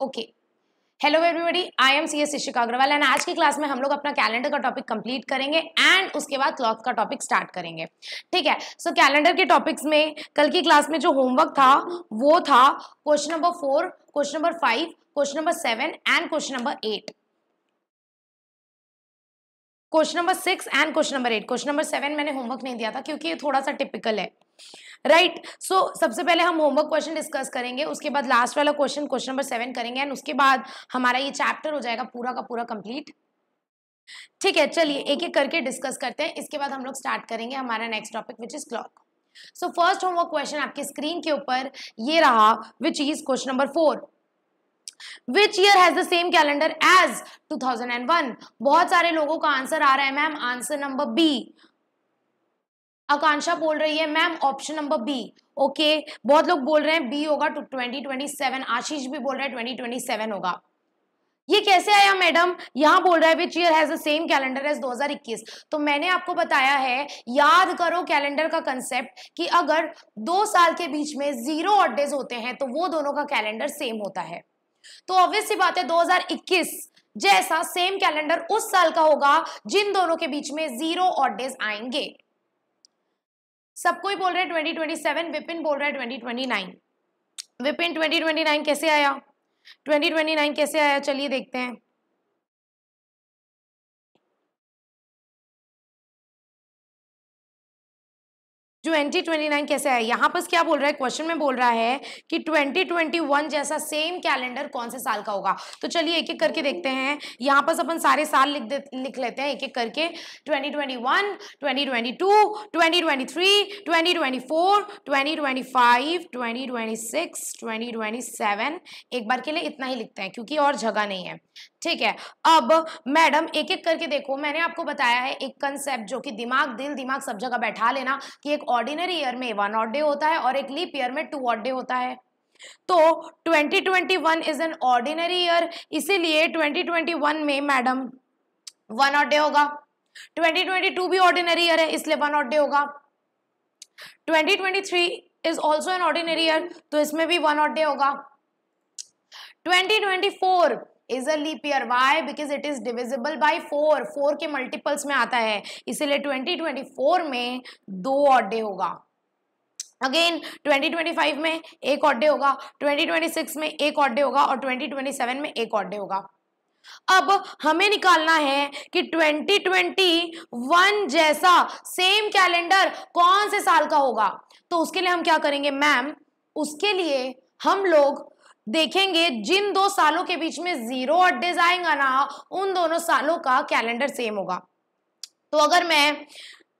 Okay hello everybody I am C S Shishika Agarwal and आज की class में हम लोग अपना कैलेंडर का टॉपिक कंप्लीट करेंगे एंड उसके बाद क्लॉथ का टॉपिक स्टार्ट करेंगे। ठीक है? सो so, कैलेंडर के टॉपिक्स में कल की क्लास में जो होमवर्क था वो था question number four question number five question number seven and question number eight question number six and question number eight question number seven मैंने होमवर्क नहीं दिया था क्योंकि ये थोड़ा सा टिपिकल है। Right right? सो so, सबसे पहले हम होमवर्क क्वेश्चन डिस्कस करेंगे उसके बाद लास्ट वाला क्वेश्चन क्वेश्चन नंबर सेवन करेंगे एंड उसके बाद हमारा ये चैप्टर हो जाएगा पूरा का पूरा कंप्लीट ठीक है चलिए एक एक करके डिस्कस करते हैं इसके बाद हम लोग स्टार्ट करेंगे हमारा next topic which is clock so first homework question आपके स्क्रीन के ऊपर ये रहा which is question number four which year has the same calendar as 2001 बहुत सारे लोगों का आंसर आ रहा है ma'am answer number B Akanksha बोल रही है ma'am option number B okay बहुत लोग बोल रहे हैं बी होगा to twenty twenty seven Ashish भी बोल रहे हैं ट्वेंटी ट्वेंटी सेवन होगा। ये कैसे आया मैडम यहाँ बोल रहा है which year has the same calendar as 2021 तो मैंने आपको बताया है, याद करो कैलेंडर का कंसेप्ट कि अगर दो साल के बीच में ज़ीरो ऑड डेज़ होते हैं तो वो दोनों का कैलेंडर सेम होता है। तो ऑब्वियस सी बात है 2021 जैसा सेम कैलेंडर उस साल का होगा, जिन दोनों के बीच में ज़ीरो ऑड डेज़ आएँगे। सब कोई बोल रहे हैं ट्वेंटी ट्वेंटी सेवन विपिन बोल रहा है twenty twenty nine Vipin twenty twenty nine कैसे आया? ट्वेंटी ट्वेंटी नाइन कैसे आया? चलिए देखते हैं। 2029 कैसे है यहाँ पर क्या बोल रहा है? क्वेश्चन में बोल रहा है कि 2021 जैसा सेम कैलेंडर कौन से साल का होगा? तो चलिए एक एक करके देखते हैं। यहाँ पर अपन सारे साल लिख लिख लेते हैं एक एक करके। 2021 2022 2023 2024 2025 2026 2027 एक बार के लिए इतना ही लिखते हैं क्योंकि और जगह नहीं है। ठीक है? अब मैडम एक एक करके देखो। मैंने आपको बताया है एक कंसेप्ट जो कि दिमाग, दिल, दिमाग सब जगह बैठा लेना कि एक ऑर्डिनरी ईयर में वन ऑड डे होता है और एक लीप ईयर में टू ऑड डे होता है। तो 2021 इज़ एन ऑर्डिनरी ईयर इसीलिए 2021 में मैडम वन ऑड डे होगा। 2022 भी ऑर्डिनरी ईयर है, इसलिए वन ऑड डे होगा। 2023 is also an ordinary year तो इसमें भी वन ऑड डे होगा। 2024 is a leap year why because it is divisible by four four के मल्टीपल्स में आता है. इसीलिए 2024 में दो ऑड डे होगा. अगेन 2025 में एक ऑड डे होगा. 2026 में एक ऑड डे होगा और 2027 में एक ऑड डे होगा. अब हमें निकालना है कि 2021 जैसा सेम कैलेंडर कौन से साल का होगा? तो उसके लिए हम क्या करेंगे मैम उसके लिए हम लोग देखेंगे जिन दो सालों के बीच में ज़ीरो अड्डेज आएगा ना उन दोनों सालों का कैलेंडर सेम होगा। तो अगर मैं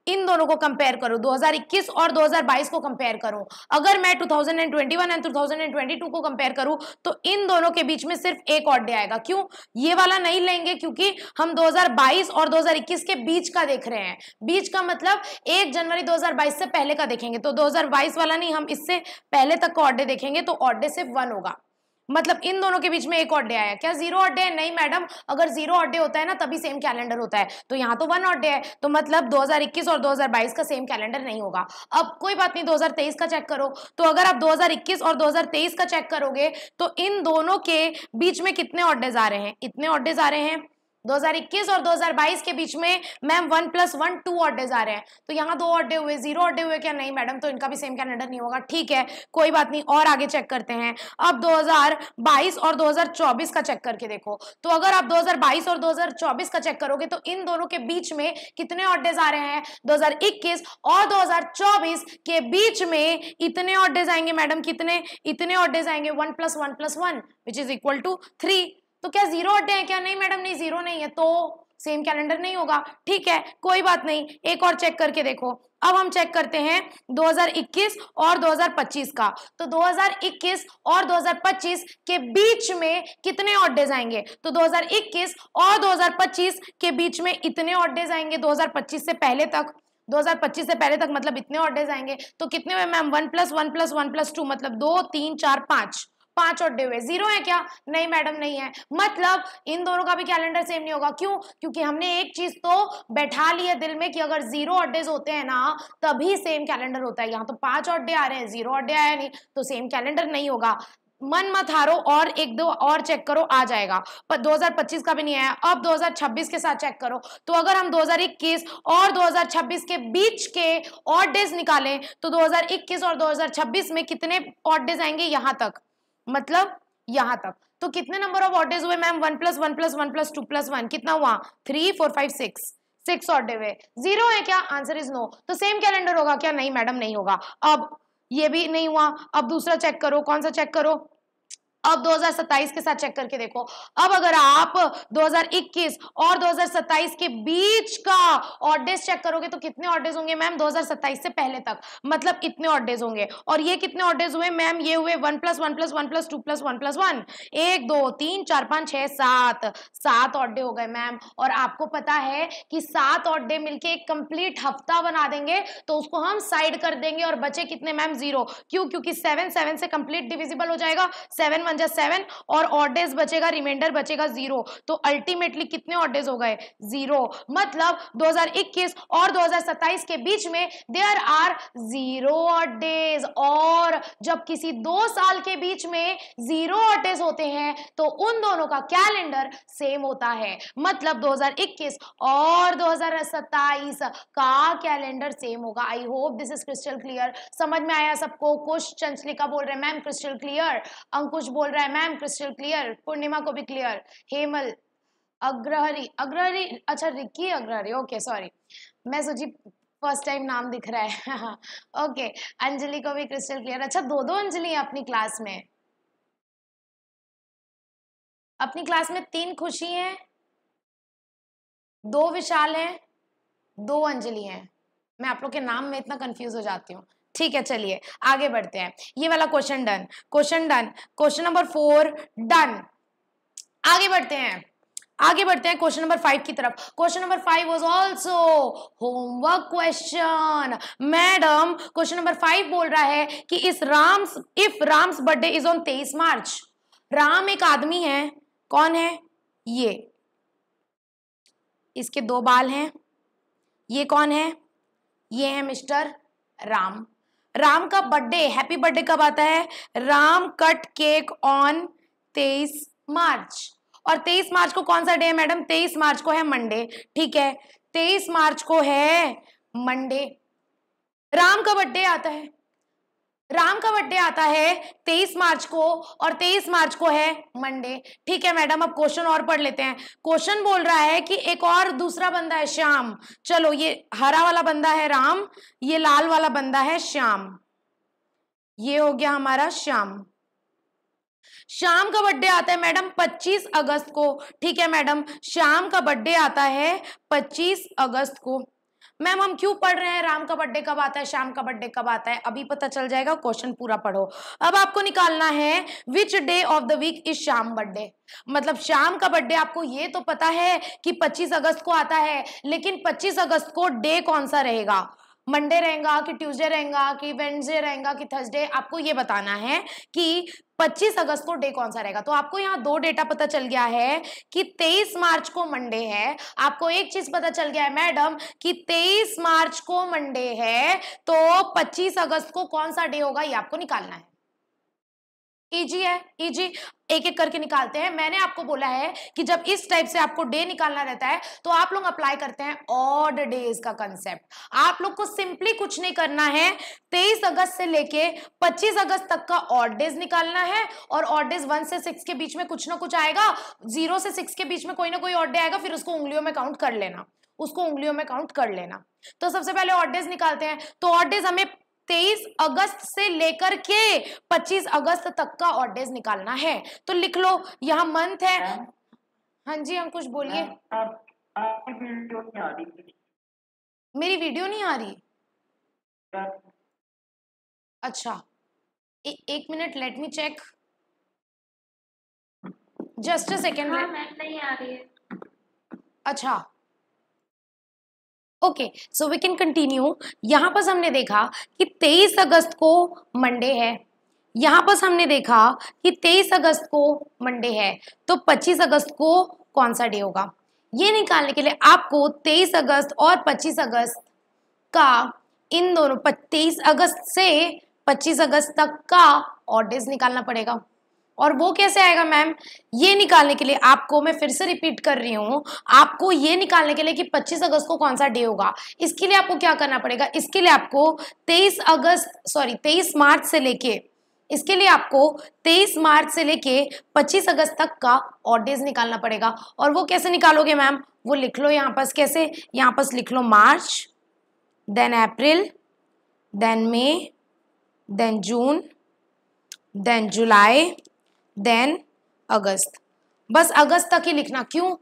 इन दोनों को कंपेयर करूँ 2021 और 2022 को कंपेयर करूँ, अगर मैं 2021 एंड 2022 को कंपेयर करूँ तो इन दोनों के बीच में सिर्फ़ एक और डे आएगा। क्यों? ये वाला नहीं लेंगे क्योंकि हम 2022 और 2021 के बीच का देख रहे हैं। बीच का मतलब एक जनवरी 2022 से पहले का देखेंगे। तो 2022 वाला नहीं, हम इससे पहले तक का ऑर्डे देखेंगे तो ऑर्डे सिर्फ़ वन होगा। मतलब इन दोनों के बीच में एक ऑड आया। क्या ज़ीरो ऑड है? नहीं मैडम, अगर ज़ीरो ऑड होता है ना, तभी सेम कैलेंडर होता है। तो यहाँ तो वन ऑड है तो मतलब 2021 और 2022 का सेम कैलेंडर नहीं होगा। अब कोई बात नहीं 2023 का चेक करो। तो अगर आप 2021 और 2023 का चेक करोगे तो इन दोनों के बीच में कितने ऑड आ रहे हैं? इतने ऑड आ रहे हैं 2021 और 2022 के बीच में ma'am one plus one two odd days आ रहे हैं। तो यहाँ दो ऑर्डे हुए, ज़ीरो ऑर्डे हुए क्या? नहीं मैडम तो इनका भी सेम कैलेंडर नहीं होगा। ठीक है, कोई बात नहीं, और आगे चेक करते हैं। अब 2022 और 2024 का चेक करके देखो। तो अगर आप 2022 और 2024 का चेक करोगे तो इन दोनों के बीच में कितने ऑर्डेज आ रहे हैं? 2021 और 2024 के बीच में इतने ऑर्डेज आएँगे मैडम, कितने? इतने ऑर्डेज आएँगे one plus one plus one which is equal to three तो क्या ज़ीरो अड्डे हैं क्या? नहीं मैडम, नहीं ज़ीरो नहीं है तो सेम कैलेंडर नहीं होगा। ठीक है, कोई बात नहीं, एक और चेक करके देखो। अब हम चेक करते हैं 2021 और 2025 का। तो 2021 और 2025 के बीच में कितने ऑड डेज़ आएँगे तो 2021 और 2025 के बीच में इतने ऑड डेज़ आएँगे 2025 से पहले तक। 2025 से पहले तक मतलब इतने ऑड डेज़ आएँगे तो कितने हुए ma'am? One plus one plus one plus two मतलब दो, तीन, चार, पाँच। पाँच और डे हुए ज़ीरो है क्या? नहीं मैडम, नहीं है। मतलब इन दोनों का भी कैलेंडर सेम नहीं होगा। क्यों? क्योंकि हमने एक चीज़ तो बैठा ली है दिल में कि अगर ज़ीरो अड्डेज होते हैं ना, तभी सेम कैलेंडर होता है। यहाँ तो पाँच और डे आ रहे हैं। ज़ीरो अड्डे आया नहीं तो सेम कैलेंडर नहीं होगा। मन मत हारो और एक दो और चेक करो, आ जाएगा। पर 2025 का भी नहीं आया। अब 2026 के साथ चेक करो। तो अगर हम 2021 और 2026 के बीच के ऑड डेज़ निकालें तो 2021 और 2026 में कितने ऑड डेज़ आएँगे? यहाँ तक। मतलब यहाँ तक। तो कितने नंबर ऑफ़ ऑर्डर हुए ma'am one plus one plus one plus two plus one कितना हुआ? Three four five six six order हुए। ज़ीरो है क्या? आंसर इज़ नो तो सेम कैलेंडर होगा क्या? नहीं मैडम नहीं होगा। अब ये भी नहीं हुआ। अब दूसरा चेक करो। कौन सा चेक करो? अब 2027 के साथ चेक करके देखो। अब अगर आप 2021 और 2027 के बीच का ऑर्डेज चेक करोगे तो कितने ऑर्डेज होंगे मैम? 2027 से पहले तक। मतलब इतने ऑर्डेज होंगे। और ये कितने ऑर्डेज हुए? मैम, ये हुए one plus one plus one plus two plus one plus one. एक, दो, तीन, चार, पाँच, छह, सात। सात ऑर्डे हो गए मैम। और आपको पता है कि सात ऑर्डे मिलके एक कंप्लीट हफ़्ता बना देंगे तो उसको हम साइड कर देंगे और बचे कितने मैम? ज़ीरो क्यों? क्योंकि सेवन सेवन से कंप्लीट डिविजिबल हो जाएगा। सेवन वन जा सेवन और ऑड डेज़ बचेगा रिमाइंडर बचेगा ज़ीरो तो अल्टीमेटली कितने ऑड डेज़ हो गए? ज़ीरो मतलब 2021 और 2027 के बीच में there are zero odd days और जब किसी दो साल के बीच में ज़ीरो ऑड डेज़ होते हैं तो उन दोनों का कैलेंडर सेम होता है. मतलब 2021 और 2027 का कैलेंडर सेम होगा. I hope this is crystal clear समझ में आया सबको? कुछ चंचलिका बोल रहे मैम क्रिस्टल क्लियर अंकुश बोल रहा है मैम क्रिस्टल क्लियर पूर्णिमा को भी क्लियर हेमल, अग्रहरी अग्रहरी अच्छा रिक्की अग्रहरी ओके सॉरी मैं सोची फ़र्स्ट टाइम नाम दिख रहा है ओके अंजलि को भी क्रिस्टल क्लियर अच्छा दो दो अंजलि है अपनी क्लास में. अपनी क्लास में तीन खुशी हैं, दो विशाल हैं, दो अंजलि हैं. मैं आप लोग के नाम में इतना कंफ्यूज हो जाती हूँ. ठीक है, चलिए, आगे बढ़ते हैं। ये वाला question done question done question number four done आगे बढ़ते हैं। आगे बढ़ते हैं क्वेश्चन नंबर फाइव की तरफ़। Question number five was also homework question madam question number five बोल रहा है कि इस Ram's if Ram's birthday is on तेईस मार्च। राम एक आदमी है। कौन है? ये। इसके दो बाल हैं। ये कौन है? ये है मिस्टर राम। राम का बर्थडे हैप्पी बर्थडे कब आता है? राम कट केक ऑन तेईस मार्च। और तेईस मार्च को कौन सा डे है मैडम? तेईस मार्च को है मंडे ठीक है? तेईस मार्च को है मंडे राम का बर्थडे आता है। राम का बर्थडे आता है तेईस मार्च को, और तेईस मार्च को है मंडे ठीक है मैडम अब क्वेश्चन और पढ़ लेते हैं। क्वेश्चन बोल रहा है कि एक और दूसरा बंदा है श्याम। चलो, ये हरा वाला बंदा है राम, ये लाल वाला बंदा है श्याम। ये हो गया हमारा श्याम। शाम का बर्थडे आता है मैडम 25 अगस्त को। ठीक है मैडम शाम का बर्थडे आता है 25 अगस्त को। मैम, हम क्यों पढ़ रहे हैं? राम का बर्थडे कब आता है? शाम का बर्थडे कब आता है? अभी पता चल जाएगा क्वेश्चन पूरा पढ़ो। अब आपको निकालना है which day of the week is शाम बर्थडे मतलब शाम का बर्थडे आपको ये तो पता है कि 25 अगस्त को आता है, लेकिन 25 अगस्त को डे कौन सा रहेगा? मंडे रहेगा, कि ट्यूसडे रहेगा, कि वेंसडे रहेगा, कि थर्सडे आपको ये बताना है कि 25 अगस्त को डे कौन सा रहेगा? तो आपको यहाँ दो डेटा पता चल गया है कि 23 मार्च को मंडे है। आपको एक चीज़ पता चल गया है, मैडम, कि 23 मार्च को मंडे है तो 25 अगस्त को कौन सा डे होगा, ये आपको निकालना है। इजी है इजी एक एक करके निकालते हैं। मैंने आपको बोला है कि जब इस टाइप से आपको डे निकालना रहता है तो आप लोग अप्लाई करते हैं ऑड डेज़ का कंसेप्ट आप लोग को सिंपली कुछ नहीं करना है। 23 अगस्त से लेके 25 अगस्त तक का ऑड डेज़ निकालना है और ऑड डेज़ वन से सिक्स के बीच में कुछ ना कुछ आएगा। ज़ीरो से सिक्स के बीच में कोई ना कोई ऑड डे आएगा, फिर उसको उंगलियों में काउंट कर लेना। उसको उंगलियों में काउंट कर लेना। तो सबसे पहले ऑड डेज़ निकालते हैं। तो ऑड डेज़ हमें तेईस अगस्त से लेकर के पच्चीस अगस्त तक का ऑर्डेज निकालना है। तो लिख लो यहाँ मंथ है। हाँ जी अंकुश बोलिए। मेरी वीडियो नहीं आ रही। अच्छा ए, एक minute let me check just a second नहीं आ रही है। अच्छा okay so we can continue यहाँ पर हमने देखा कि 23 अगस्त को मंडे है। यहाँ पर हमने देखा कि 23 अगस्त को मंडे है। तो 25 अगस्त को कौन सा डे होगा? ये निकालने के लिए आपको 23 अगस्त और 25 अगस्त का, इन दोनों 23 अगस्त से 25 अगस्त तक का ऑर्डेज निकालना पड़ेगा। और वो कैसे आएगा, मैम? ये निकालने के लिए आपको मैं फिर से रिपीट कर रही हूँ। आपको ये निकालने के लिए कि 25 अगस्त को कौन सा डे होगा? इसके लिए आपको क्या करना पड़ेगा? इसके लिए आपको 23 अगस्त सॉरी 23 मार्च से लेके, इसके लिए आपको 23 मार्च से लेके 25 अगस्त तक का ऑड डेज़ निकालना पड़ेगा। और वो कैसे निकालोगे, मैम? वो लिख लो यहाँ पास कैसे? यहाँ पास लिख लो March then April then May then June then July then August. बस अगस्त तक ही लिखना। क्यों?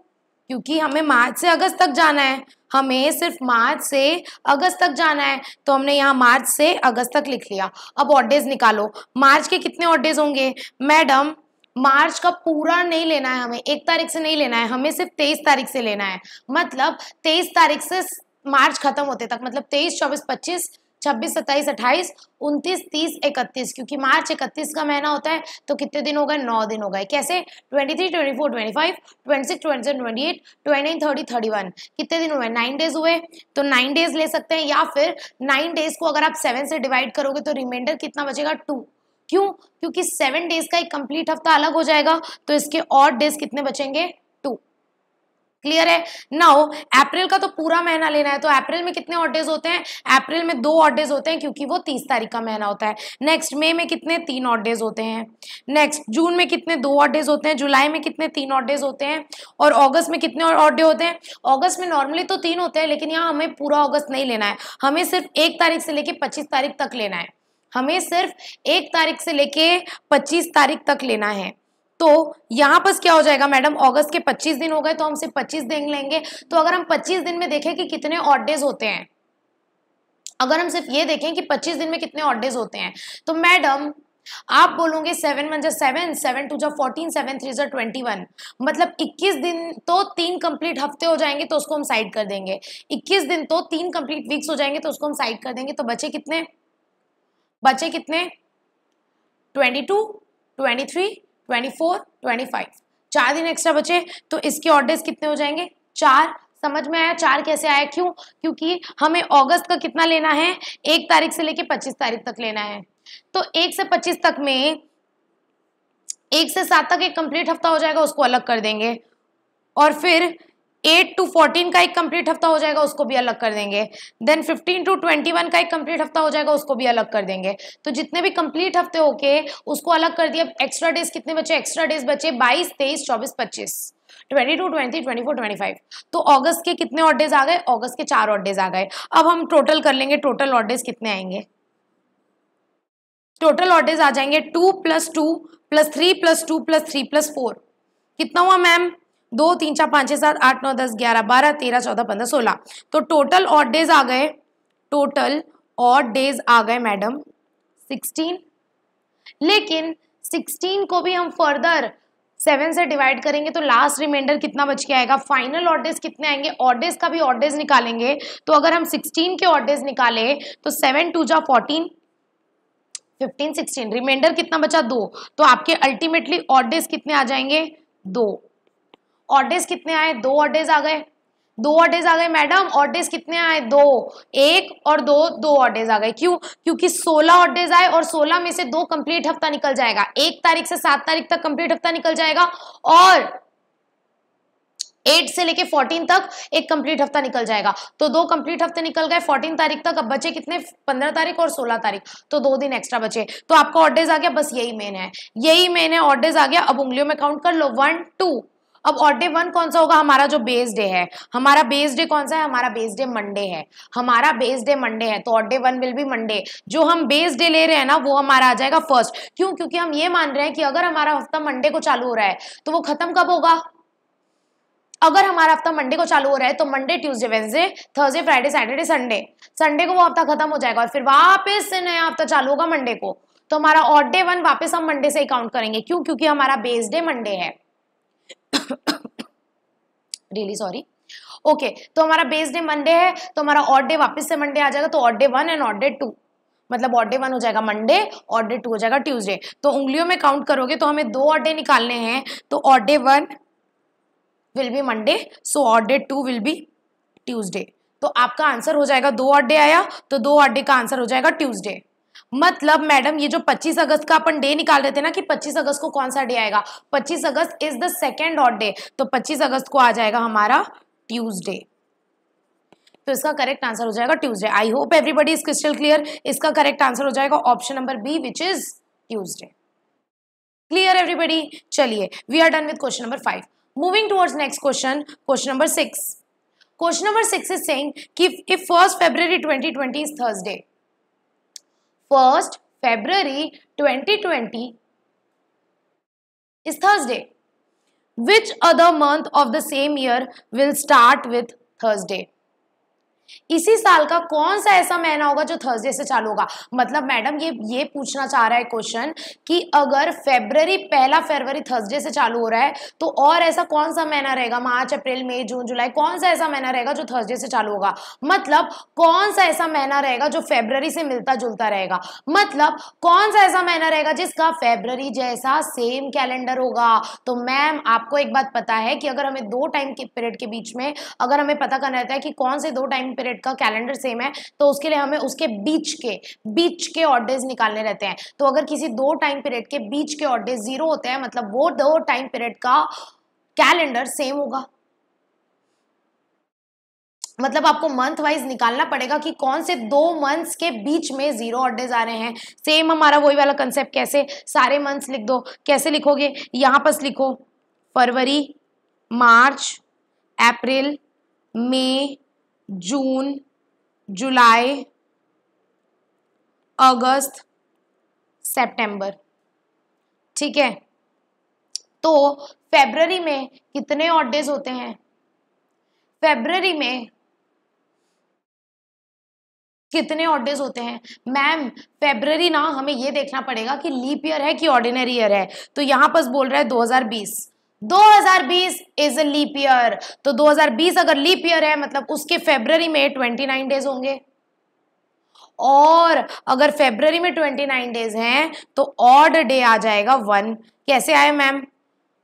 क्योंकि हमें मार्च से अगस्त तक जाना है। हमें सिर्फ़ मार्च से अगस्त तक जाना है। तो हमने यहाँ मार्च से अगस्त तक लिख लिया। अब ऑड डेज़ निकालो। मार्च के कितने ऑड डेज़ होंगे? मैडम, मार्च का पूरा नहीं लेना है हमें। एक तारीख से नहीं लेना है। हमें सिर्फ़ तेईस तारीख से लेना है। मतलब तेईस तारीख से, मार्च खत्म होते तक। मतलब तेईस, चौबीस, पच्चीस छब्बीस, सत्ताईस, अट्ठाईस, उनतीस, तीस, इकतीस, क्योंकि मार्च इकतीस का महीना होता है तो कितने दिन हो गए नौ दिन हो गए कैसे? Twenty three twenty four twenty five twenty six twenty seven twenty eight twenty nine thirty thirty one कितने दिन हुए? नाइन डेज़ हुए। तो नाइन डेज़ ले सकते हैं, या फिर नाइन डेज़ को अगर आप सेवन से डिवाइड करोगे तो रिमाइंडर कितना बचेगा? टू क्यों? क्योंकि सेवन डेज़ का एक कंप्लीट हफ़्ता अलग हो जाएगा तो इसके और डेज़ कितने बचेंगे? क्लियर है? नाउ अप्रैल का तो पूरा महीना लेना है तो अप्रैल में कितने ऑड डेज़ होते हैं? अप्रैल में दो ऑड डेज़ होते हैं, क्योंकि वो तीस तारीख का महीना होता है। नेक्स्ट मई में कितने तीन ऑड डेज़ होते हैं? नेक्स्ट जून में कितने दो ऑड डेज़ होते हैं? जुलाई में कितने तीन ऑड डेज़ होते हैं? और अगस्त में कितने ऑड डे होते हैं? अगस्त में नॉर्मली तो तीन होते हैं, लेकिन यहाँ हमें पूरा अगस्त नहीं लेना है। हमें सिर्फ़ एक तारीख से लेके पच्चीस तारीख तक लेना है। हमें सिर्फ़ एक तारीख से लेके पच्चीस तारीख तक लेना है। तो यहाँ पर क्या हो जाएगा मैडम? अगस्त के 25 दिन हो गए तो हम सिर्फ़ 25 दिन लेंगे। तो अगर हम 25 दिन में देखें कि कितने ऑड डेज़ होते हैं, अगर हम सिर्फ़ ये देखें कि 25 दिन में कितने ऑड डेज़ होते हैं तो मैडम, आप बोलोगे सेवन वन जा सेवन सेवन टू जा फोर्टीन सेवन थ्री जा ट्वेंटी वन मतलब इक्कीस दिन तो तीन कंप्लीट हफ़्ते हो जाएँगे तो उसको हम साइड कर देंगे। इक्कीस दिन तो तीन कंप्लीट वीक्स हो जाएँगे तो उसको हम साइड कर देंगे। तो बचे कितने? बचे कितने? Twenty two twenty three twenty four twenty five चार दिन एक्स्ट्रा बचे तो इसके ऑर्डर्स कितने हो जाएँगे? चार। समझ में आया चार कैसे आया क्यों? क्योंकि हमें अगस्त का कितना लेना है? एक तारीख से लेके पच्चीस तारीख तक लेना है। तो एक से पच्चीस तक में, एक से सात तक एक कंप्लीट हफ़्ता हो जाएगा, उसको अलग कर देंगे। और फिर एट टू फोर्टीन का एक कंप्लीट हफ़्ता हो जाएगा, उसको भी अलग कर देंगे। Then fifteen to twenty one का एक कंप्लीट हफ़्ता हो जाएगा, उसको भी अलग कर देंगे। तो जितने भी कंप्लीट हफ़्ते होके, उसको अलग कर दिया एक्स्ट्रा डेज़ कितने बचे? एक्स्ट्रा डेज़ बचे बाईस, तेईस, चौबीस, पच्चीस। Twenty two twenty twenty four twenty five तो अगस्त के कितने ऑड डेज़ आ गए? अगस्त के चार ऑड डेज़ आ गए। अब हम टोटल कर लेंगे। टोटल ऑड डेज़ कितने आएँगे? टोटल ऑड डेज़ आ जाएँगे two plus two plus three plus two plus three plus four कितना हुआ मैम दो, तीन, चार, पाँच छः सात, आठ, नौ, दस, ग्यारह, बारह, तेरह, चौदह, पंद्रह, सोलह। तो टोटल ऑड डेज़ आ गए। टोटल ऑड डेज़ आ गए मैडम सिक्सटीन लेकिन सिक्सटीन को भी हम फर्दर सेवन से डिवाइड करेंगे तो लास्ट रिमाइंडर कितना बच के आएगा? फाइनल ऑर्डेज कितने आएँगे? ऑर्डेज का भी ऑर्डेज निकालेंगे। तो अगर हम सिक्सटीन के ऑर्डेज निकाले तो सेवन टू जा फोर्टीन फिफ्टीन सिक्सटीन रिमाइंडर कितना बचा? दो। तो आपके अल्टीमेटली ऑर्डेज कितने आ जाएँगे? दो। ऑर्डेज कितने आए? दो ऑर्डेज आ गए। दो ऑर्डेज आ गए मैडम ऑर्डेज कितने आए? दो। एक और दो दो ऑर्डेज आ गए। क्यों? क्योंकि सोलह ऑर्डेज आए और सोलह में से दो कंप्लीट हफ़्ता निकल जाएगा। एक तारीख से सात तारीख तक कंप्लीट हफ़्ता निकल जाएगा और एट से लेके फोर्टीन तक एक कंप्लीट हफ़्ता निकल जाएगा। तो दो कंप्लीट हफ़्ते निकल गए फोर्टीन तारीख तक। अब बचे कितने? पंद्रह तारीख और सोलह तारीख। तो दो दिन एक्स्ट्रा बचे। तो आपका ऑर्डेज आ गया, बस यही मेन है। यही मेन है ऑर्डेज आ गया। अब उंगलियों में काउंट कर लो। वन टू अब ऑड डे वन कौन सा होगा? हमारा जो बेस डे है। हमारा बेस डे कौन सा है? हमारा बेस डे मंडे है। हमारा बेस डे मंडे है तो odd day one will be Monday जो हम बेस डे ले रहे हैं ना, वो हमारा आ जाएगा फ़र्स्ट क्यों? क्योंकि हम ये मान रहे हैं कि अगर हमारा हफ़्ता मंडे को चालू हो रहा है तो वो खत्म कब होगा? अगर हमारा हफ़्ता मंडे को चालू हो रहा है तो Monday Tuesday Wednesday Thursday Friday Saturday Sunday Sunday को वो हफ़्ता खत्म हो जाएगा और फिर वापस से नया हफ़्ता चालू होगा मंडे को. तो हमारा ऑड डे वन वापस हम मंडे से ही काउंट करेंगे. क्यों? क्योंकि हमारा बेस डे मंडे है। रियली सॉरी ओके तो हमारा बेस डे मंडे है तो हमारा ऑड डे वापस से मंडे आ जाएगा तो odd day one and odd day two मतलब ऑड डे वन हो जाएगा मंडे ऑड डे टू हो जाएगा ट्यूसडे तो उंगलियों में काउंट करोगे तो हमें दो ऑड डे निकालने हैं तो odd day one will be Monday so odd day two will be Tuesday तो आपका आंसर हो जाएगा दो ऑड डे आया तो दो ऑड डे का आंसर हो जाएगा ट्यूसडे मतलब मैडम, ये जो 25 अगस्त का अपन डे निकाल रहे थे ना कि 25 अगस्त को कौन सा डे आएगा? 25 August is the second hot day तो 25 अगस्त को आ जाएगा हमारा ट्यूसडे तो इसका करेक्ट आंसर हो जाएगा Tuesday I hope everybody is crystal clear इसका करेक्ट आंसर हो जाएगा option number B which is Tuesday clear everybody चलिए we are done with question number five moving towards next question question number six question number six is saying कि if first February 2020 is Thursday 1st February 2020 is Thursday. Which other month of the same year will start with Thursday? इसी साल का कौन सा ऐसा महीना होगा जो थर्सडे से चालू होगा? मतलब मैडम, ये ये पूछना चाह रहा है क्वेश्चन कि अगर फेब्रवरी पहला फरवरी थर्सडे से चालू हो रहा है तो और ऐसा कौन सा महीना रहेगा? मार्च, अप्रैल, मई, जून, जुलाई, कौन सा ऐसा महीना रहेगा जो थर्सडे से चालू होगा? मतलब कौन सा ऐसा महीना रहेगा जो फेब्रवरी से मिलता जुलता रहेगा? मतलब कौन सा ऐसा महीना रहेगा जिसका फेब्रवरी जैसा सेम कैलेंडर होगा? तो मैम आपको एक बात पता है कि अगर हमें दो टाइम के पीरियड के बीच में अगर हमें पता करना रहता है कि कौन से दो टाइम पीरियड का, कैलेंडर सेम है तो उसके लिए हमें उसके बीच के बीच के ऑर्डर्स निकालने रहते हैं। तो अगर किसी दो टाइम पीरियड के बीच के ऑर्डर्स ज़ीरो होते हैं मतलब वो दो टाइम पीरियड का कैलेंडर सेम होगा। मतलब आपको मंथ वाइज निकालना पड़ेगा कि कौन से दो मंथ्स के बीच में ज़ीरो ऑर्डर्स आ रहे हैं। सेम हमारा वही वाला कंसेप्ट कैसे? सारे मंथ्स लिख दो। कैसे लिखोगे? यहाँ पर लिखो, फरवरी, मार्च, अप्रैल, मई जून, जुलाई, अगस्त, सितंबर। ठीक है? तो फेब्रवरी में कितने ऑड डेज़ होते हैं? फेब्रवरी में कितने ऑड डेज़ होते हैं? मैम, फेब्रवरी ना हमें ये देखना पड़ेगा कि लीप ईयर है कि ऑर्डिनरी ईयर है। तो यहाँ पर बोल रहा है 2020 2020 इज़ अ लीप ईयर तो 2020 अगर लीप ईयर है मतलब उसके फेब्रवरी में 29 डेज़ होंगे। और अगर फेब्रवरी में 29 डेज़ हैं तो ऑड डे आ जाएगा वन कैसे आए मैम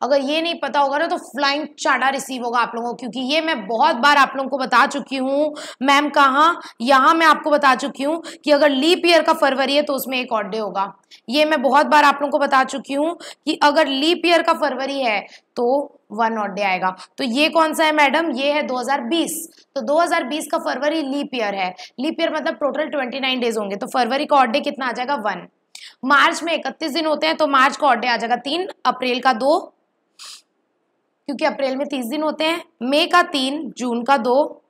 अगर ये नहीं पता होगा ना तो फ्लाइंग चाडा रिसीव होगा आप लोगों को, क्योंकि ये मैं बहुत बार आप लोगों को बता चुकी हूँ। मैम कहा? यहाँ मैं आपको बता चुकी हूँ कि अगर लीप ईयर का फरवरी है तो उसमें एक ऑड डे होगा। ये मैं बहुत बार आप लोगों को बता चुकी हूँ कि अगर लीप ईयर का फरवरी है तो वन ऑड डे आएगा। तो ये कौन सा है, मैडम? ये है 2020 तो 2020 का फरवरी लीप ईयर है। लीप ईयर मतलब टोटल 29 डेज़ होंगे। तो फरवरी का ऑड डे कितना आ जाएगा? वन मार्च में इकतीस दिन होते हैं तो मार्च का ऑड डे आ जाएगा। तीन अप्रैल का दो क्योंकि अप्रैल में तीस दिन होते हैं, मई का तीन, जून का दो,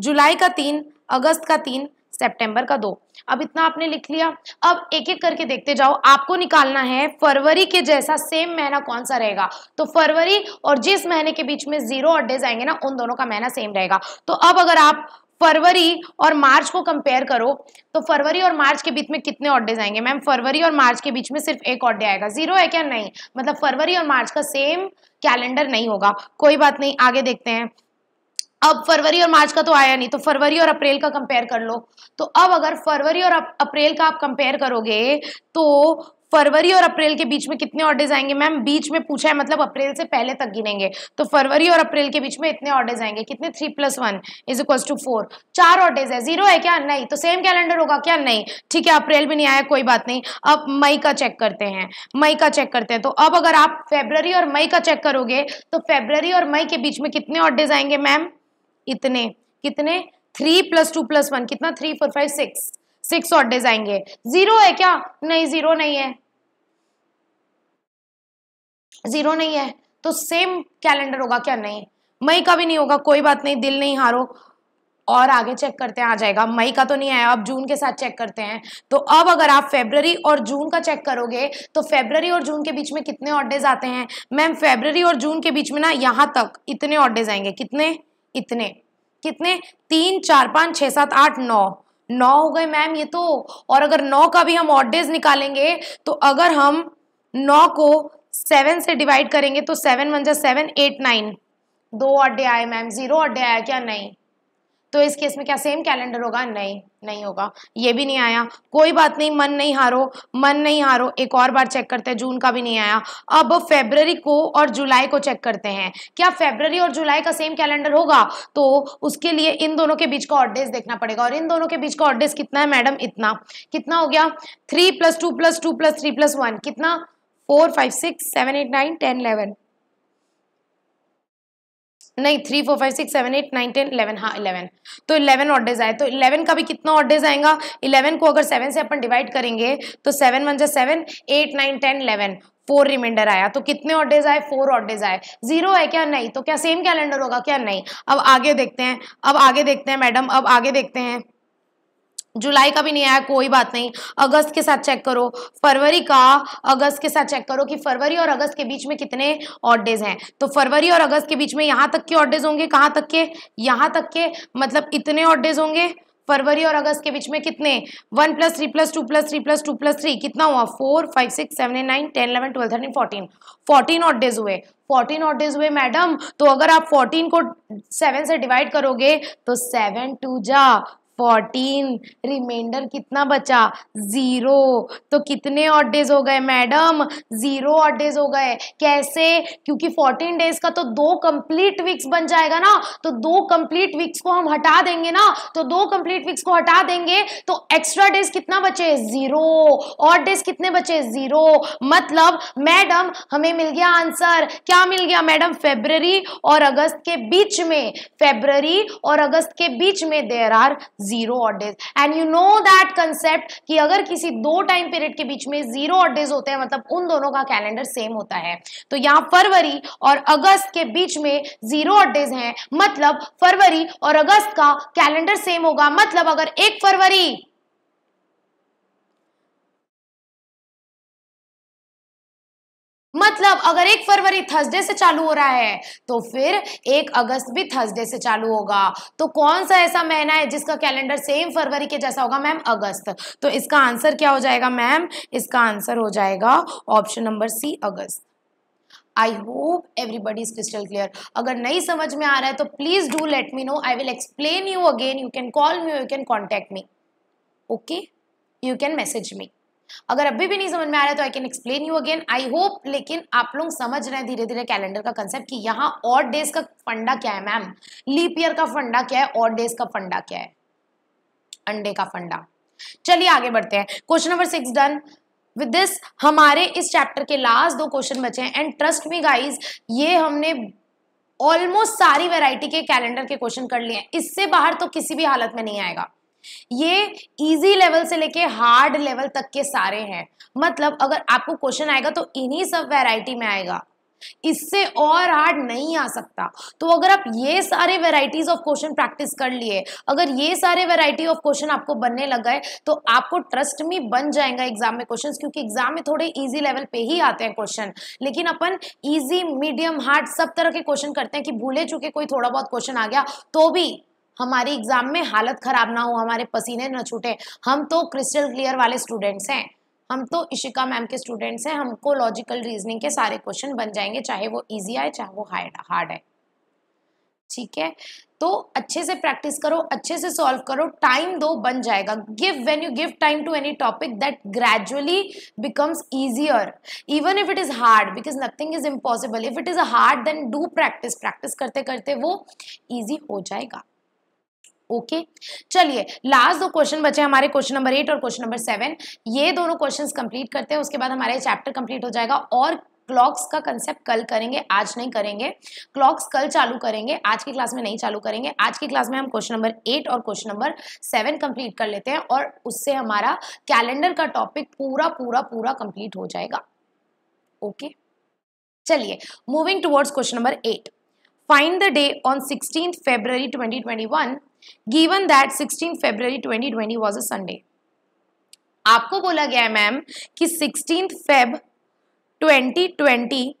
जुलाई का तीन, अगस्त का तीन, सितंबर का दो। अब इतना आपने लिख लिया। अब एक एक करके देखते जाओ। आपको निकालना है फरवरी के जैसा सेम महीना कौन सा रहेगा? तो फरवरी और जिस महीने के बीच में ज़ीरो और डेज़ आएँगे ना, उन दोनों का महीना सेम रहेगा। तो अब अगर आप फरवरी और मार्च को कंपेयर करो तो फरवरी और मार्च के बीच में कितने ऑड डेज़ आएँगे? मैम फरवरी और मार्च के बीच में सिर्फ़ एक ऑड डे आएगा। ज़ीरो है क्या? नहीं। मतलब फरवरी और मार्च का सेम कैलेंडर नहीं होगा। कोई बात नहीं, आगे देखते हैं। अब फरवरी और मार्च का तो आया नहीं तो फरवरी और अप्रैल का कंपेयर कर लो। तो अब अगर फरवरी और अप्रैल का आप कंपेयर करोगे तो फरवरी और अप्रैल के बीच में कितने ऑर्डर्स आएँगे? मैम, बीच में पूछा है मतलब अप्रैल से पहले तक गिनेंगे। तो फरवरी और अप्रैल के बीच में इतने ऑर्डर्स आएँगे। कितने? Three plus one is equal to four चार ऑर्डर्स है। ज़ीरो है क्या? नहीं। तो सेम कैलेंडर होगा क्या? नहीं। ठीक है, अप्रैल भी नहीं आया, कोई बात नहीं। अब मई का चेक करते हैं। मई का चेक करते हैं। तो अब अगर आप फेब्रवरी और मई का चेक करोगे तो फेब्रवरी और मई के बीच में कितने ऑर्डर्स आएँगे, मैम? इतने। कितने? Three plus two plus one कितना? Three four five six six days आएँगे। ज़ीरो है क्या? नहीं ज़ीरो नहीं है। ज़ीरो नहीं है तो सेम कैलेंडर होगा क्या? नहीं। मई का भी नहीं होगा, कोई बात नहीं, दिल नहीं हारो। और आगे चेक करते हैं, आ जाएगा। मई का तो नहीं आया, अब जून के साथ चेक करते हैं। तो अब अगर आप फेबररी और जून का चेक करोगे तो फेबररी और जून के बीच में कितने ऑर्डेज आते हैं? मैम फेबररी और जून के बीच में ना, यहाँ तक इतने ऑर्डेज आएँगे। कितने? इतने। कितने? तीन, चार, पाँच छः सात, आठ, नौ। नौ हो गए मैम ये तो। और अगर नौ का भी हम ऑड डेज़ निकालेंगे तो अगर हम नौ को सेवन से डिवाइड करेंगे तो सेवन वन जा सेवन, एट, नाइन। दो अड्डे आए मैम, ज़ीरो अड्डे आया क्या? नहीं। तो इस केस में क्या सेम कैलेंडर होगा? नहीं नहीं होगा। ये भी नहीं आया। कोई बात नहीं, मन नहीं हारो, मन नहीं हारो। एक और बार चेक करते हैं, जून का भी नहीं आया। अब फेबररी को और जुलाई को चेक करते हैं। क्या फेबररी और जुलाई का सेम कैलेंडर होगा? तो उसके लिए इन दोनों के बीच का ऑड डेज़ देखना पड़ेगा। और इन दोनों के बीच का ऑड डेज़ कितना है मैडम? इतना। कितना हो गया? Three plus two plus two plus three plus one कितना? Four five six seven eight nine ten eleven नहीं three four five six seven eight nine ten eleven हाँ इलेवन तो इलेवन ऑर्डेज आए। तो इलेवन का भी कितना ऑर्डेज आएगा? इलेवन को अगर सेवन से अपन डिवाइड करेंगे तो सेवन वन जा seven eight nine ten eleven four reminder आया। तो कितने ऑर्डेज आए? फोर ऑर्डेज आए। ज़ीरो है क्या? नहीं। तो क्या सेम कैलेंडर होगा? क्या? नहीं। अब आगे देखते हैं। अब आगे देखते हैं मैडम अब आगे देखते हैं। जुलाई का भी नहीं आया, कोई बात नहीं। अगस्त के साथ चेक करो। फरवरी का, अगस्त के साथ चेक करो कि फरवरी और अगस्त के बीच में कितने ऑड डेज़ हैं। तो फरवरी और अगस्त के बीच में यहाँ तक के ऑड डेज़ होंगे, कहाँ तक के? यहाँ तक के मतलब इतने ऑड डेज़ होंगे। फरवरी और अगस्त के बीच में कितने? One plus three plus two plus three plus two plus three, कितना हुआ? Four, five, six, seven, eight, nine, ten, eleven, twelve, thirteen, fourteen. Fourteen odd days हुए। फोर्टीन ऑड डेज़ हुए, मैडम। तो अगर आप फोर्टीन को सेवन से divide करोगे तो सेवन टू जा। फोर्टीन रिमाइंडर कितना बचा? ज़ीरो तो कितने ऑड डेज़ हो गए मैडम ज़ीरो ऑड डेज़ हो गए। कैसे? क्योंकि फोर्टीन डेज़ का तो दो कंप्लीट वीक्स बन जाएगा ना। तो दो कंप्लीट वीक्स को हम हटा देंगे ना। तो दो कंप्लीट वीक्स को हटा देंगे तो एक्स्ट्रा डेज़ कितना बचे? ज़ीरो ऑड डेज़ कितने बचे? ज़ीरो मतलब मैडम हमें मिल गया आंसर क्या मिल गया मैडम फेब्रवरी और अगस्त के बीच में। फेब्रवरी और अगस्त के बीच में there are zero odd days and you know that concept कि अगर किसी दो टाइम पीरियड के बीच में ज़ीरो ऑड डेज़ होते हैं मतलब उन दोनों का कैलेंडर सेम होता है। तो यहाँ फरवरी और अगस्त के बीच में ज़ीरो ऑड डेज़ हैं मतलब फरवरी और अगस्त का कैलेंडर सेम होगा। मतलब अगर एक फरवरी मतलब अगर एक फरवरी थर्सडे से चालू हो रहा है तो फिर एक अगस्त भी थर्सडे से चालू होगा। तो कौन सा ऐसा महीना है जिसका कैलेंडर सेम फरवरी के जैसा होगा मैम अगस्त। तो इसका आंसर क्या हो जाएगा मैम इसका आंसर हो जाएगा option number C August. I hope everybody is crystal clear अगर नहीं समझ में आ रहा है तो please do let me know I will explain you again you can call me you can contact me okay you can message me अगर अभी भी नहीं समझ में आ रहा है तो I can explain you again I hope लेकिन आप लोग समझ रहे हैं धीरे धीरे कैलेंडर का कंसेप्ट कि यहाँ और डेज़ का फंडा क्या है मैम लीप ईयर का फंडा क्या है और डेज़ का फंडा क्या है? अंडे का फंडा। चलिए आगे बढ़ते हैं। Question number six done with this हमारे इस चैप्टर के लास्ट दो क्वेश्चन बचे हैं। एंड ट्रस्ट मी गाइज़ ये हमने ऑलमोस्ट सारी वेराइटी के कैलेंडर के क्वेश्चन कर लिए हैं। इससे बाहर तो किसी भी हालत में नहीं आएगा। ये इजी लेवल से लेके हार्ड लेवल तक के सारे हैं। मतलब अगर आपको क्वेश्चन आएगा तो इन्हीं सब वैरायटी में आएगा। इससे और हार्ड नहीं आ सकता। तो अगर आप ये सारे वेराइटीज ऑफ़ क्वेश्चन प्रैक्टिस कर लिए, अगर ये सारे वेराइटी ऑफ़ क्वेश्चन आपको बनने लग गए तो आपको ट्रस्ट में बन जाएगा एग्ज़ाम में क्वेश्चंस क्योंकि एग्ज़ाम में थोड़े इजी लेवल पे ही आते हैं क्वेश्चन लेकिन अपन इजी मीडियम हार्ड सब तरह के क्वेश्चन करते हैं कि भूले चुके कोई थोड़ा बहुत क्वेश्चन आ गया तो भी हमारी एग्ज़ाम में हालत खराब ना हो, हमारे पसीने न छूटे। हम तो क्रिस्टल क्लियर वाले स्टूडेंट्स हैं। हम तो इशिका मैम के स्टूडेंट्स हैं। हमको लॉजिकल रीजनिंग के सारे क्वेश्चन बन जाएँगे, चाहे वो इजी आए, चाहे वो हार्ड हार्ड है ठीक है? तो अच्छे से प्रैक्टिस करो, अच्छे से सॉल्व करो। टाइम दो बन जाएगा। Give when you give time to any topic that gradually becomes easier even if it is hard because nothing is impossible if it is hard then do practice practice करते करते वो easy हो जाएगा। Okay? चलिए last दो question बचे हमारे question number eight और क्वेश्चन नंबर सेवन ये दोनों क्वेश्चंस कंप्लीट करते हैं, उसके बाद हमारे चैप्टर कंप्लीट हो जाएगा और क्लॉक्स का कंसेप्ट कल करेंगे, आज नहीं करेंगे. क्लॉक्स कल चालू करेंगे, आज की क्लास में नहीं चालू करेंगे. आज की क्लास में हम क्वेश्चन नंबर एट और क्वेश्चन नंबर सेवन कंप्लीट कर लेते हैं और उससे हमारा कैलेंडर का टॉपिक पूरा पूरा पूरा कंप्लीट हो जाएगा. ओके? चलिए moving towards question number eight find the day on sixteen February 2021 given that 16 February 2020 was a Sunday. आपको बोला गया है मैम कि 16 फेब 2020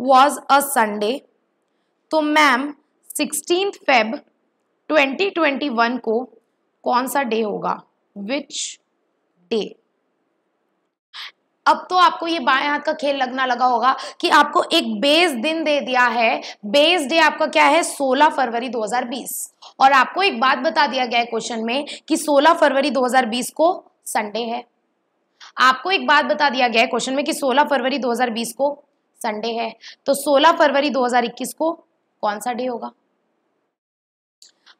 was a Sunday. तो मैम 16 फेब 2021 को कौन सा डे होगा? विच डे अब तो आपको ये बाएँ हाथ का खेल लगना लगा होगा कि आपको एक बेस दिन दे दिया है। बेस डे आपका क्या है? 16 फरवरी 2020 और आपको एक बात बता दिया गया है क्वेश्चन में कि 16 फरवरी 2020 को संडे है। आपको एक बात बता दिया गया है क्वेश्चन में कि 16 फरवरी 2020 को संडे है। तो 16 फरवरी 2021 को कौन सा डे होगा?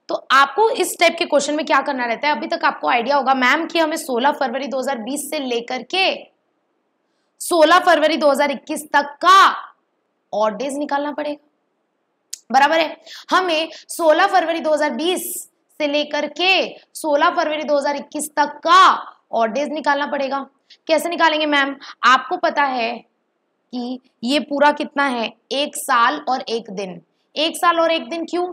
तो आपको इस टाइप के क्वेश्चन में क्या करना रहता है? अभी तक आपको आइडिया होगा मैम कि हमें 16 फरवरी 2020 से लेकर के 16 फरवरी 2021 तक का और डेज़ निकालना पड़ेगा। बराबर है। हमें 16 फरवरी 2020 से लेकर के 16 फरवरी 2021 तक का और डेज़ निकालना पड़ेगा। कैसे निकालेंगे मैम आपको पता है कि ये पूरा कितना है? एक साल और एक दिन। एक साल और एक दिन क्यों?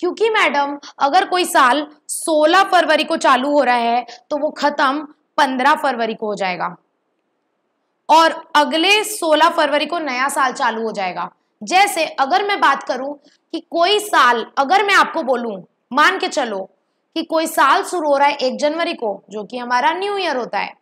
क्योंकि मैडम, अगर कोई साल 16 फरवरी को चालू हो रहा है तो वो खत्म 15 फरवरी को हो जाएगा। और अगले 16 फरवरी को नया साल चालू हो जाएगा। जैसे अगर मैं बात करूँ कि कोई साल, अगर मैं आपको बोलूँ, मान के चलो कि कोई साल शुरू हो रहा है एक जनवरी को, जो कि हमारा न्यू ईयर होता है।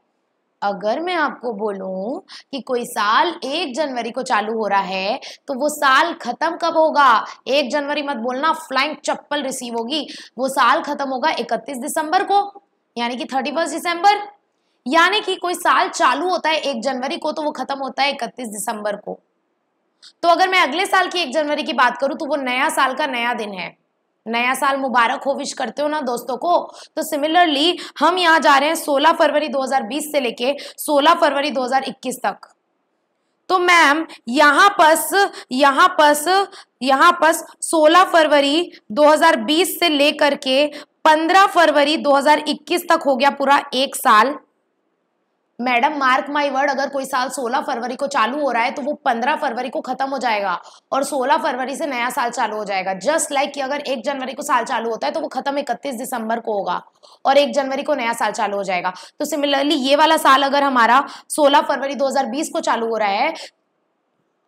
अगर मैं आपको बोलूँ कि कोई साल एक जनवरी को चालू हो रहा है तो वो साल खत्म कब होगा? एक जनवरी मत बोलना, फ्लाइंग चप्पल रिसीव होगी। वो साल खत्म होगा इकतीस दिसंबर को, यानी कि थर्टी फ़र्स्ट दिसंबर। यानी कि कोई साल चालू होता है एक जनवरी को तो वो खत्म होता है इकतीस दिसंबर को। तो अगर मैं अगले साल की एक जनवरी की बात करूँ तो वो नया साल का नया दिन है। नया साल मुबारक हो, विश करते हो ना दोस्तों को। तो सिमिलरली हम यहाँ जा रहे हैं 16 फरवरी 2020 से लेके 16 फरवरी 2021 तक। तो मैम यहाँ पस यहाँ पस यहाँ पस 16 फरवरी 2020 से लेकर के 15 फरवरी 2021 तक हो गया पूरा एक साल। मैडम, मार्क माई वर्ड, अगर कोई साल 16 फरवरी को चालू हो रहा है तो वो 15 फरवरी को खत्म हो जाएगा और 16 फरवरी से नया साल चालू हो जाएगा। जस्ट लाइक like कि अगर एक जनवरी को साल चालू होता है तो वो खत्म इकतीस दिसंबर को होगा और एक जनवरी को नया साल चालू हो जाएगा। तो सिमिलरली ये वाला साल अगर हमारा सोलह फरवरी दो हज़ार बीस को चालू हो रहा है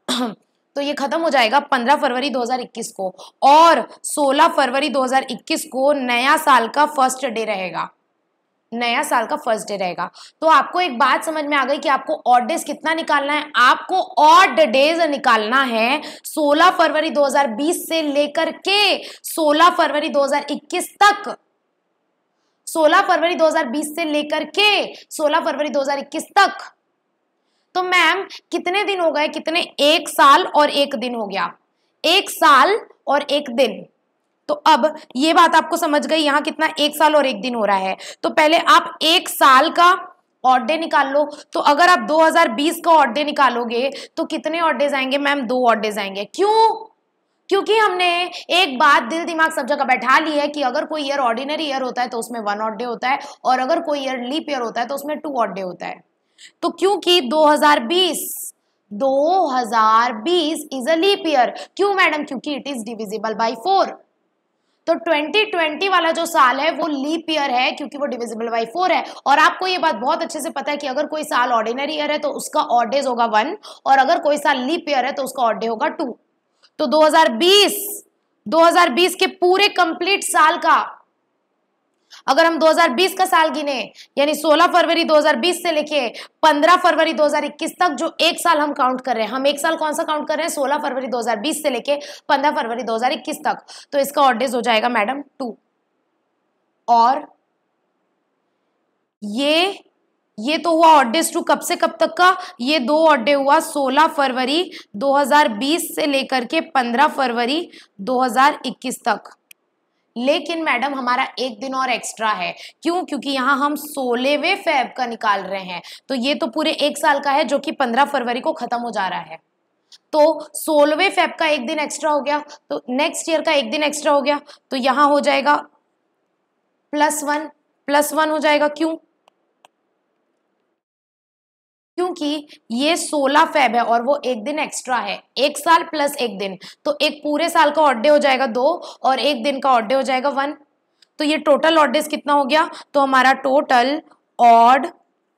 तो ये खत्म हो जाएगा 15 फरवरी 2021 को और 16 फरवरी 2021 को नया साल का फ़र्स्ट डे रहेगा। नया साल का फ़र्स्ट डे रहेगा। तो आपको एक बात समझ में आ गई कि आपको ऑड डेज़ कितना निकालना है? आपको ऑड डेज़ निकालना है 16 फरवरी 2020 से लेकर के 16 फरवरी 2021 तक। 16 फरवरी 2020 से लेकर के 16 फरवरी 2021 तक। तो मैम कितने दिन हो गए? कितने? एक साल और एक दिन हो गया। एक साल और एक दिन। तो अब ये बात आपको समझ गई, यहाँ कितना एक साल और एक दिन हो रहा है। तो पहले आप एक साल का ऑड डे निकाल लो तो अगर आप 2020 का ऑड डे निकालोगे तो कितने ऑड डेज़ आएँगे? मैम, दो ऑड डेज़ आएँगे। क्यों? क्योंकि हमने एक बात दिल दिमाग सब जगह बैठा ली है कि अगर कोई ईयर ऑर्डिनरी ईयर होता है तो उसमें वन ऑड डे होता है, और अगर कोई ईयर लीप ईयर होता है तो उसमें टू ऑड डे होता है। तो क्योंकि 2020 2020 इज़ अ लीप ईयर क्यों मैडम? क्योंकि it is divisible by four तो 2020 वाला जो साल है, वो लीप ईयर है क्योंकि वो डिविजिबल बाई फोर है। और आपको ये बात बहुत अच्छे से पता है कि अगर कोई साल ऑर्डिनरी ईयर है तो उसका ऑड डेज़ होगा वन, और अगर कोई साल लीप ईयर है तो उसका ऑड होगा टू। तो 2020 2020 के पूरे कंप्लीट साल का अगर हम 2020 का साल गिने, यानी 16 फरवरी 2020 से लेके 15 फरवरी 2021 तक जो एक साल हम काउंट कर रहे हैं, हम एक साल कौन सा काउंट कर रहे हैं? 16 फरवरी 2020 से लेके 15 फरवरी 2021 तक। तो इसका ऑर्डेज हो जाएगा मैडम टू। और ये ये तो हुआ ऑर्डेज टू कब से कब तक का? ये दो ऑर्डे हुआ 16 फरवरी 2020 से लेकर के 15 फरवरी 2021 तक। लेकिन मैडम, हमारा एक दिन और एक्स्ट्रा है। क्यों? क्योंकि यहाँ हम सोलहवें फेब का निकाल रहे हैं। तो ये तो पूरे एक साल का है, जो कि पंद्रह फरवरी को खत्म हो जा रहा है। तो सोलहवें फेब का एक दिन एक्स्ट्रा हो गया। तो नेक्स्ट ईयर का एक दिन एक्स्ट्रा हो गया। तो यहाँ हो जाएगा प्लस वन प्लस वन हो जाएगा। क्यों? क्योंकि ये 16 फेब है और वो एक दिन एक्स्ट्रा है। एक साल प्लस एक दिन। तो एक पूरे साल का ऑड डे हो जाएगा दो और एक दिन का ऑड डे हो जाएगा वन तो ये टोटल ऑड डेज़ कितना हो गया? तो हमारा total odd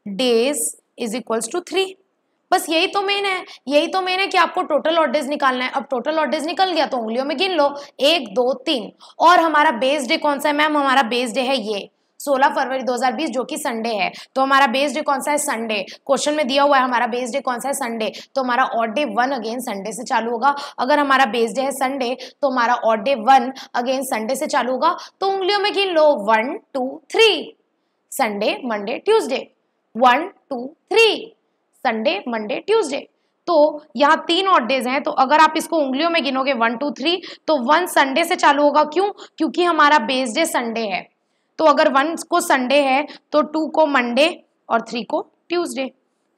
days is equals to three बस यही तो मेन है। यही तो मेन है कि आपको टोटल ऑर्डेज निकालना है। अब टोटल ऑर्डेज निकल गया तो उंगलियों में गिन लो। एक, दो, तीन। और हमारा बेस डे कौन सा है मैम हमारा बेस डे है ये। 16 फरवरी 2020 जो कि संडे है। तो हमारा बेस डे कौन सा है? संडे क्वेश्चन में दिया हुआ है, हमारा बेस डे कौन सा है? संडे तो हमारा odd day one again Sunday से चालू होगा। अगर हमारा बेस डे है संडे तो हमारा odd day one again Sunday से चालू होगा। तो उंगलियों में गिन लो। One two three Sunday Monday Tuesday one two three Sunday Monday Tuesday तो यहाँ तीन ऑड डेज़ हैं। तो अगर आप इसको उंगलियों में गिनोगे वन टू थ्री तो वन संडे से चालू होगा। क्यों? क्योंकि हमारा बेस डे संडे है। तो अगर वन को संडे है तो टू को मंडे और थ्री को ट्यूसडे।